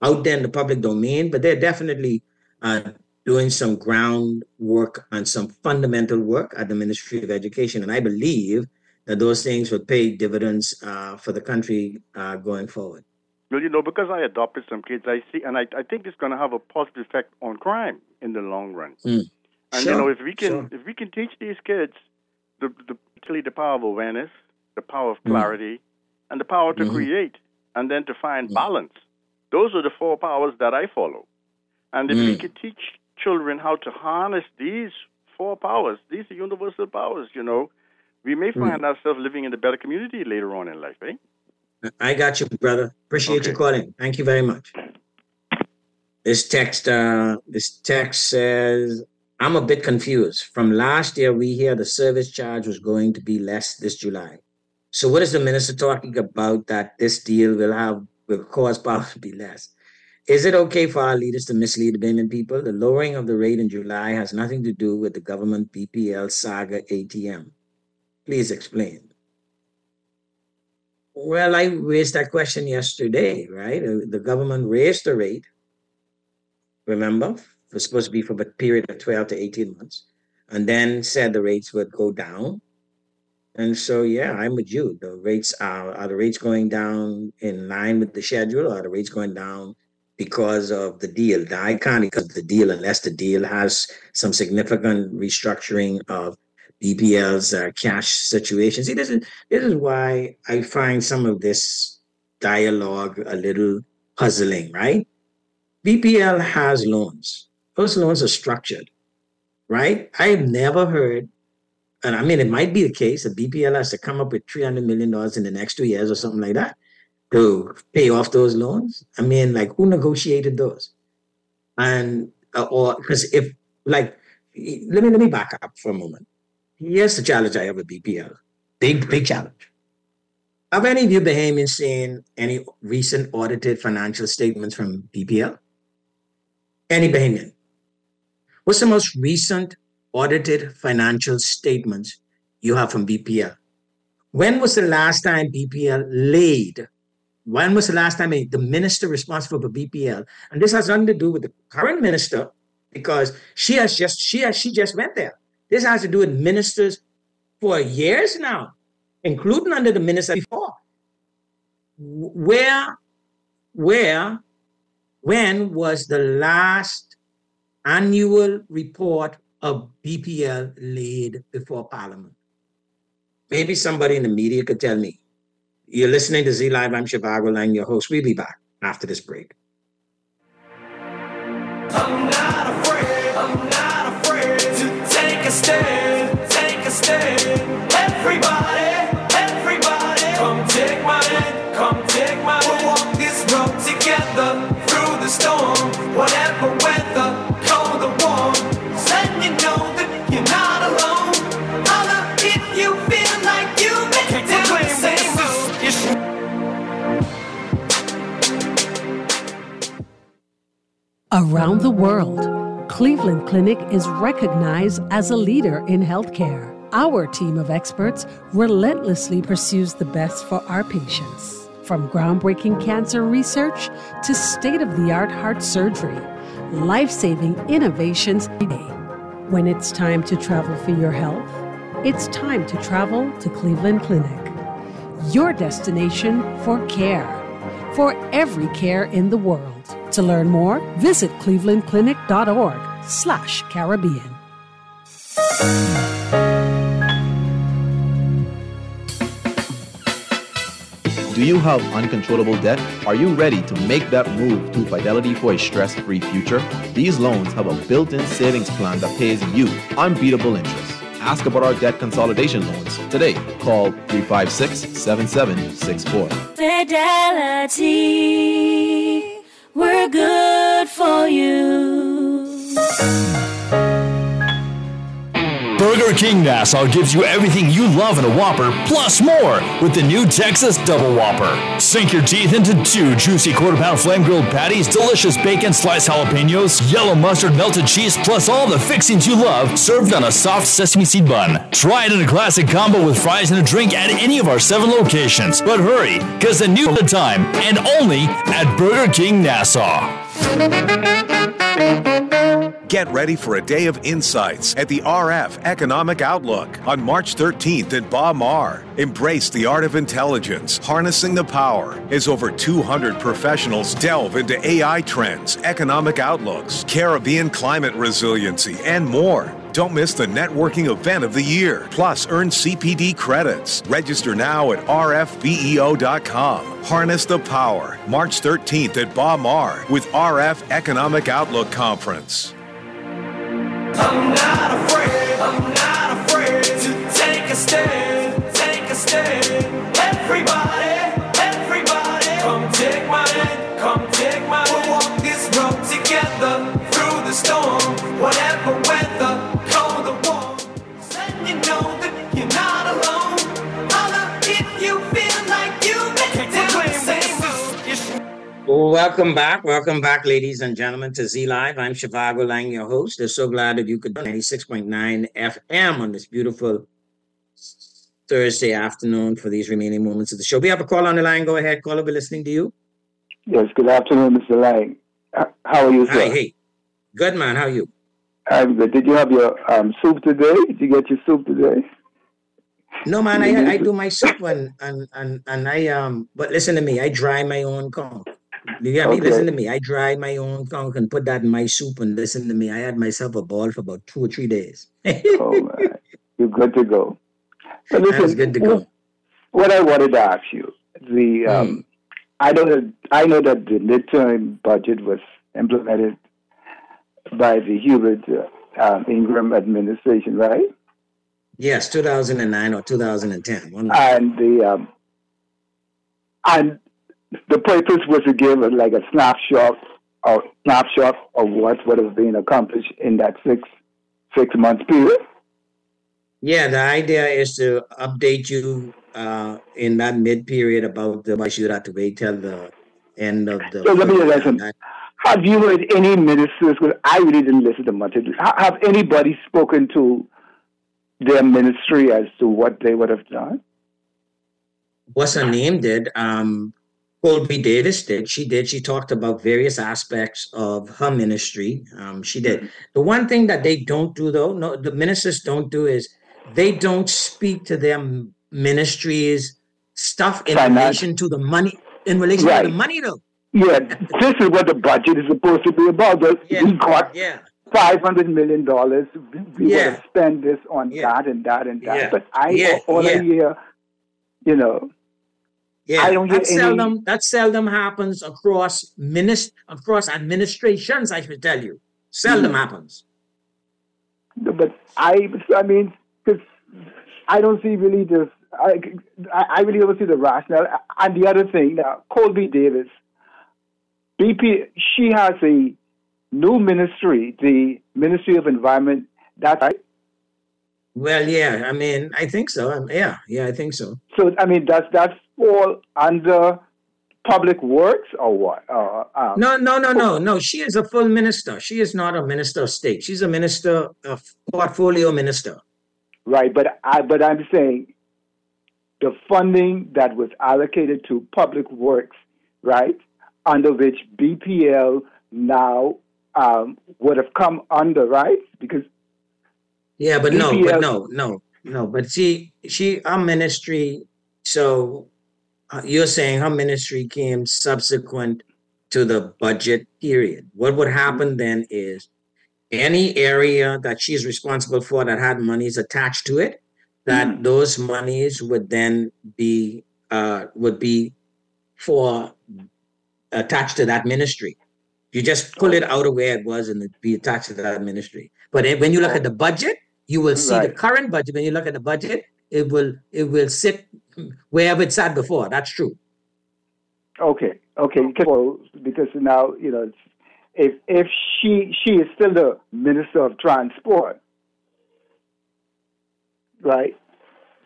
out there in the public domain, but they're definitely uh, doing some groundwork and some fundamental work at the Ministry of Education. And I believe that those things will pay dividends uh, for the country uh, going forward. Well, you know, because I adopted some kids, I see, and I, I think it's going to have a positive effect on crime in the long run. Mm. And Sure, you know, if we can sure. if we can teach these kids the the particularly the power of awareness, the power of Mm. clarity, and the power to Mhm. create, and then to find balance, those are the four powers that I follow. And if we Mm. could teach children how to harness these four powers, these are universal powers, you know, we may Mm. find ourselves living in a better community later on in life, eh? I got you, brother. Appreciate you calling. Thank you very much. This text, uh, this text says, I'm a bit confused. From last year, we hear the service charge was going to be less this July. So what is the minister talking about that this deal will have will cause power to be less? Is it okay for our leaders to mislead the Bayman people? The lowering of the rate in July has nothing to do with the government BPL saga ATM. Please explain. Well, I raised that question yesterday, right? Uh, The government raised the rate. Remember, was supposed to be for a period of 12 to 18 months, and then said the rates would go down. And so, yeah, I'm with you. The rates are, are the rates going down in line with the schedule, or are the rates going down because of the deal? Now, I can't because of the deal unless the deal has some significant restructuring of BPL's uh, cash situation. See, this is this is why I find some of this dialogue a little puzzling, right? BPL has loans. Those loans are structured, right? I've never heard, and I mean, it might be the case that BPL has to come up with $300 million in the next two years or something like that to pay off those loans. I mean, like, who negotiated those? And, uh, or, because if, like, let me let me back up for a moment. Here's the challenge I have with BPL. Big, big challenge. Have any of you Bahamians seen any recent audited financial statements from BPL? Any Bahamian? What's the most recent audited financial statements you have from BPL? When was the last time BPL laid? When was the last time the minister responsible for BPL? And this has nothing to do with the current minister because she has just she has she just went there. This has to do with ministers for years now, including under the minister before. Where, where, when was the last annual report of BPL laid before Parliament? Maybe somebody in the media could tell me. You're listening to Z Live. I'm Zhivargo Laing, your host. We'll be back after this break. I'm Around the world, Cleveland Clinic is recognized as a leader in healthcare. Our team of experts relentlessly pursues the best for our patients. From groundbreaking cancer research to state of the art heart surgery, life saving innovations every day. When it's time to travel for your health, it's time to travel to Cleveland Clinic. Your destination for care, for every care in the world. To learn more, visit clevelandclinic.org slash Caribbean. Do you have uncontrollable debt? Are you ready to make that move to Fidelity for a stress free future? These loans have a built in savings plan that pays you unbeatable interest. Ask about our debt consolidation loans today. Call 356 7764. Fidelity, we're good for you. Burger King Nassau gives you everything you love in a Whopper, plus more, with the new Texas Double Whopper. Sink your teeth into two juicy quarter pound flame grilled patties, delicious bacon, sliced jalapenos, yellow mustard, melted cheese, plus all the fixings you love, served on a soft sesame seed bun. Try it in a classic combo with fries and a drink at any of our seven locations. But hurry, because the new time, and only at Burger King Nassau. Get ready for a day of insights at the RF Economic Outlook on March 13th at Baha Mar. Embrace the art of intelligence, harnessing the power as over 200 professionals delve into AI trends, economic outlooks, Caribbean climate resiliency, and more. Don't miss the networking event of the year. Plus, earn CPD credits. Register now at rfbeo.com. Harness the power. March 13th at Baha Mar with RF Economic Outlook Conference. I'm not afraid, I'm not afraid to take a stand, take a stand. Everybody, everybody, come take my hand, come take my hand. We'll walk this road together through the storm, Welcome back. Welcome back, ladies and gentlemen, to Z Live. I'm Zhivargo Laing, your host. I'm so glad that you could 96.9 FM on this beautiful Thursday afternoon for these remaining moments of the show. We have a call on the line. Go ahead, caller. We're listening to you. Yes, good afternoon, Mr. Laing. How are you, sir? Hi, hey. Good, man. How are you? I'm good. Did you have your um, soup today? Did you get your soup today? No, man, I, I do my soup and, and, and, and I, um, but listen to me, I dry my own conch. You get me? Okay. Listen to me. I dry my own conch and put that in my soup and listen to me. I had myself a ball for about two or three days. oh, man. You're good to go. Was listen, good to go. What I wanted to ask you, the um, I know that I know that the midterm budget was implemented by the Hubert uh, um, Ingraham administration, right? Yes, 2009 or 2010. And the um, and the purpose was to give a, like a snapshot or snapshot of what would have been accomplished in that six six months period. Yeah, the idea is to update you uh, in that mid period about the budget. You have to wait till the end of the. So let me listen. Have you heard any ministers? Because I really didn't listen to much. of it. Ha- Have anybody spoken to their ministry as to what they would have done? what's her name did um Coleby Davis did she did she talked about various aspects of her ministry um she did the one thing that they don't do though no the ministers don't do is they don't speak to their ministries stuff in Finance. relation to the money in relation to the money though Yeah, this is what the budget is supposed to be about. The- we got yeah. five hundred million dollars. We Yeah. have spent this on that and that and that. Yeah. But I Yeah, all yeah. I hear, you know, Yeah, I don't that any- seldom that seldom happens across minis- across administrations. I should tell you, seldom Mhm. happens. but I, I mean, because I don't see really this. I, I really don't see the rationale. And the other thing, now, Coleby Davis, BP, she has a new ministry, the Ministry of Environment. That's right. Well, yeah, I mean, I think so. Um, yeah, yeah, I think so. So I mean, that's that fall under public works or what? Uh, um, No, no, no, no, no. She is a full minister. She is not a minister of state. She's a minister of portfolio minister. Right, but I but I'm saying the funding that was allocated to public works, right, under which BPL now um, would have come under, right? Because Yeah, but no, but no, no, no. But she, she, our ministry. So uh, you're saying her ministry came subsequent to the budget period. What would happen then is any area that she's responsible for that had monies attached to it, that those monies would then be uh, would be for attached to that ministry. You just pull it out of where it was and be attached to that ministry. But when you look at the budget, you will see the current budget. When you look at the budget, it will it will sit wherever it sat before. That's true. okay, okay, because, well, because now you know if if she she is still the minister of transport, right?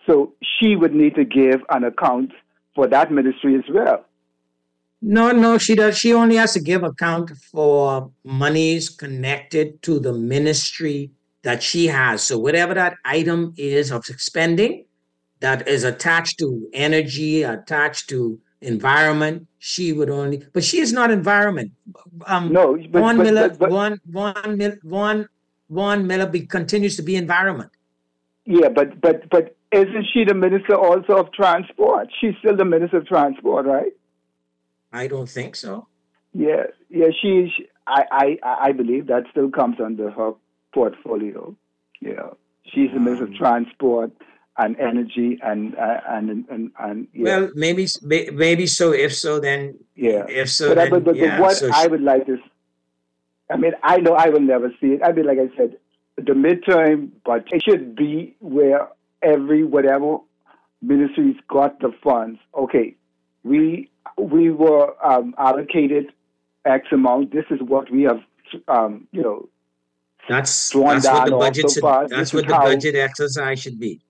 So she would need to give an account for that ministry as well. No, no, she does. She only has to give account for monies connected to the ministry that she has. So whatever that item is of spending that is attached to energy, attached to environment, she would only. But she is not environment. Um, no, but- Vaughn but- Miller, but- but- Vaughn, Vaughn, Vaughn, Vaughn Miller be, continues to be environment. Yeah, but but but isn't she the minister also of transport? She's still the minister of transport, right? I don't think so. Yeah, yeah. She, she I, I I believe that still comes under her portfolio. Yeah, she's the minister of transport and energy and uh, and and and yeah. Well, maybe, maybe so. If so, then yeah. if so, but, then but, but, but what so I would like is, I mean, I know I will never see it. I mean, like I said, the midterm, but it should be where every whatever ministries got the funds. Okay, we we were um, allocated X amount. This is what we have, um, you know, That's that's what the budget should, that's what the how- budget exercise should be.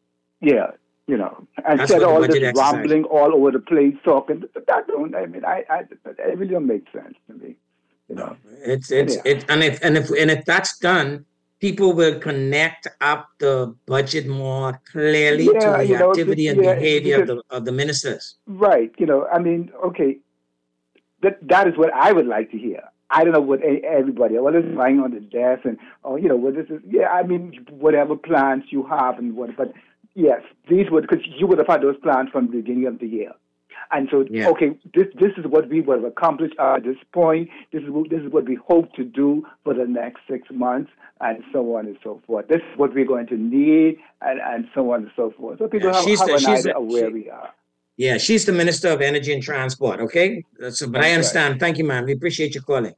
yeah, you know, instead of all this exercise- rambling all over the place talking. That don't. I mean, I, I it really don't make sense to me. You know. It's it's Yeah. it and if and if and if that's done, people will connect up the budget more clearly to the know, activity and yeah, behavior of the of the ministers. Right. You know, I mean, okay, that that is what I would like to hear. I don't know what everybody. Well, this is lying on the desk, and oh, you know, what this is. Yeah, I mean, whatever plans you have and what. But yes, these would because you would have had those plans from the beginning of the year. And so, Yeah. okay, this this is what we would have accomplished at this point. This is what, this is what we hope to do for the next six months, and so on and so forth. This is what we're going to need, and, and so on and so forth. So people Yeah, have, have an idea the- of where she- we are. Yeah, she's the minister of energy and transport. Okay, so but I That's right. understand. Thank you, ma'am. We appreciate you calling.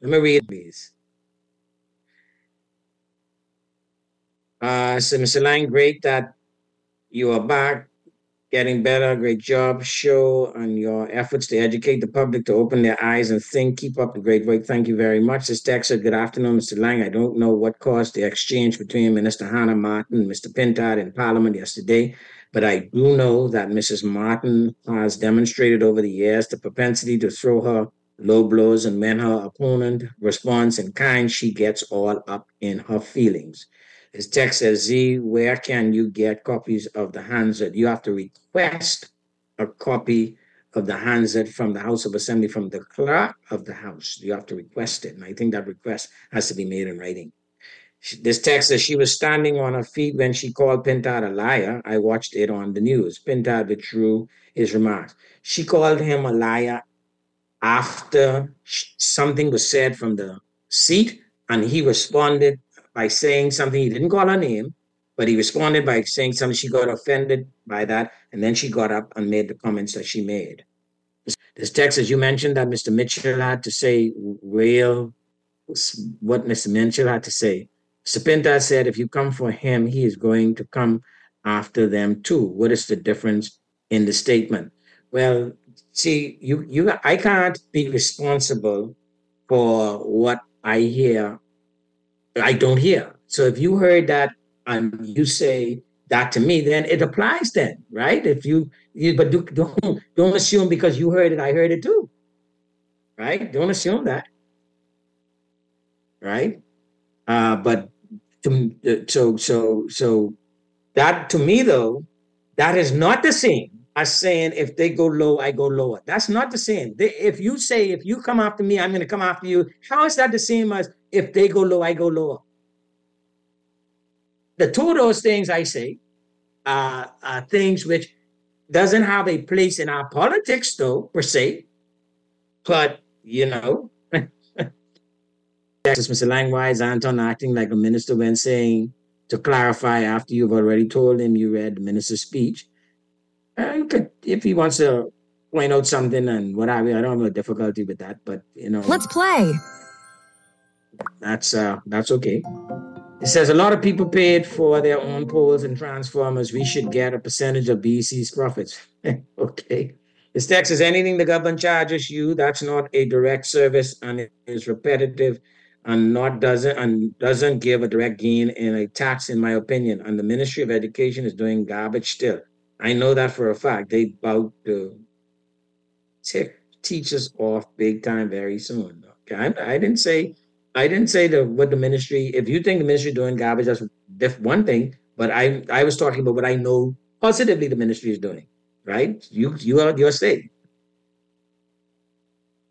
Let me read these. Uh, so, Mr. Laing, great that you are back getting better. Great job, show, and your efforts to educate the public to open their eyes and think. Keep up the great work. Thank you very much. This text said, Good afternoon, Mr. Laing. I don't know what caused the exchange between Minister Hanna Martin and Mr. Pintard in Parliament yesterday, but I do know that Mrs. Martin has demonstrated over the years the propensity to throw her low blows, and when her opponent responds in kind, she gets all up in her feelings. His text says, Z, where can you get copies of the Hansard? You have to request a copy of the Hansard from the House of Assembly, from the clerk of the House. You have to request it. And I think that request has to be made in writing. This text says she was standing on her feet when she called Pintard a liar. I watched it on the news. Pintard withdrew his remarks. She called him a liar after something was said from the seat, and he responded by saying something. He didn't call her name, but he responded by saying something. She got offended by that, and then she got up and made the comments that she made. This- This text, as you mentioned, that Mr. Mitchell had to say real what Mr. Mitchell had to say. Mr. Pintard said, if you come for him, he is going to come after them too. What is the difference in the statement? Well, see, you you I can't be responsible for what I hear. I don't hear. So if you heard that and you say that to me, then it applies then, right? If you, you but do, don't don't assume because you heard it, I heard it too. Right? Don't assume that. Right? Uh, but to, uh, so so so that to me though, that is not the same as saying if they go low, I go lower. That's not the same. They, if you say if you come after me, I'm going to come after you. How is that the same as if they go low, I go lower? The two of those things I say are, are things which doesn't have a place in our politics though per se, but you know. Justice Mr. Langwise, Anton acting like a minister when saying to clarify after you've already told him you read the minister's speech. Uh, could, if he wants to point out something and what have you, I don't have a difficulty with that, but you know. Let's play. That's uh that's okay. It says a lot of people paid for their own poles and transformers. We should get a percentage of BC's profits. okay. This text is anything the government charges you, that's not a direct service and it is repetitive and not doesn't and doesn't give a direct gain in a tax, in my opinion. And the Ministry of Education is doing garbage still. I know that for a fact. They about to tick teachers off big time very soon. Okay, I, I didn't say I didn't say the what the ministry. If you think the ministry doing garbage, that's diff- one thing. But I I was talking about what I know positively the ministry is doing. Right? You you are your state.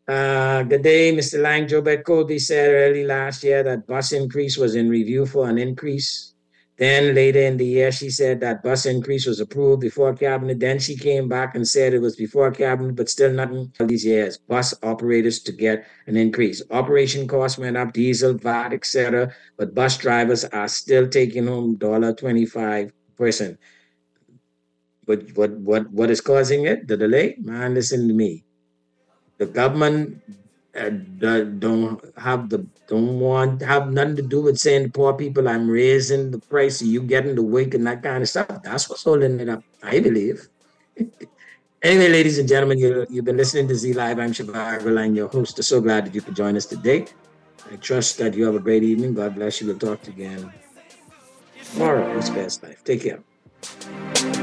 Uh, good day, Mr. Laing. JoBeth said early last year that bus increase was in review for an increase. Then later in the year, she said that bus increase was approved before cabinet. Then she came back and said it was before cabinet, but still nothing all these years. Bus operators to get an increase. Operation costs went up, diesel, VAT, etc. But bus drivers are still taking home dollar twenty-five person. But what what what is causing it? The delay? Man, listen to me. The government uh, do- don't have the don't want have nothing to do with saying to poor people I'm raising the price of you getting the wig and that kind of stuff. That's what's holding it up, I believe. anyway, ladies and gentlemen, you, you've been listening to Z Live. I'm Zhivargo Laing, your host. So glad that you could join us today. I trust that you have a great evening. God bless you. We'll talk to you again tomorrow. It's best life. Take care.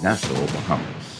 Nassau, Bahamas.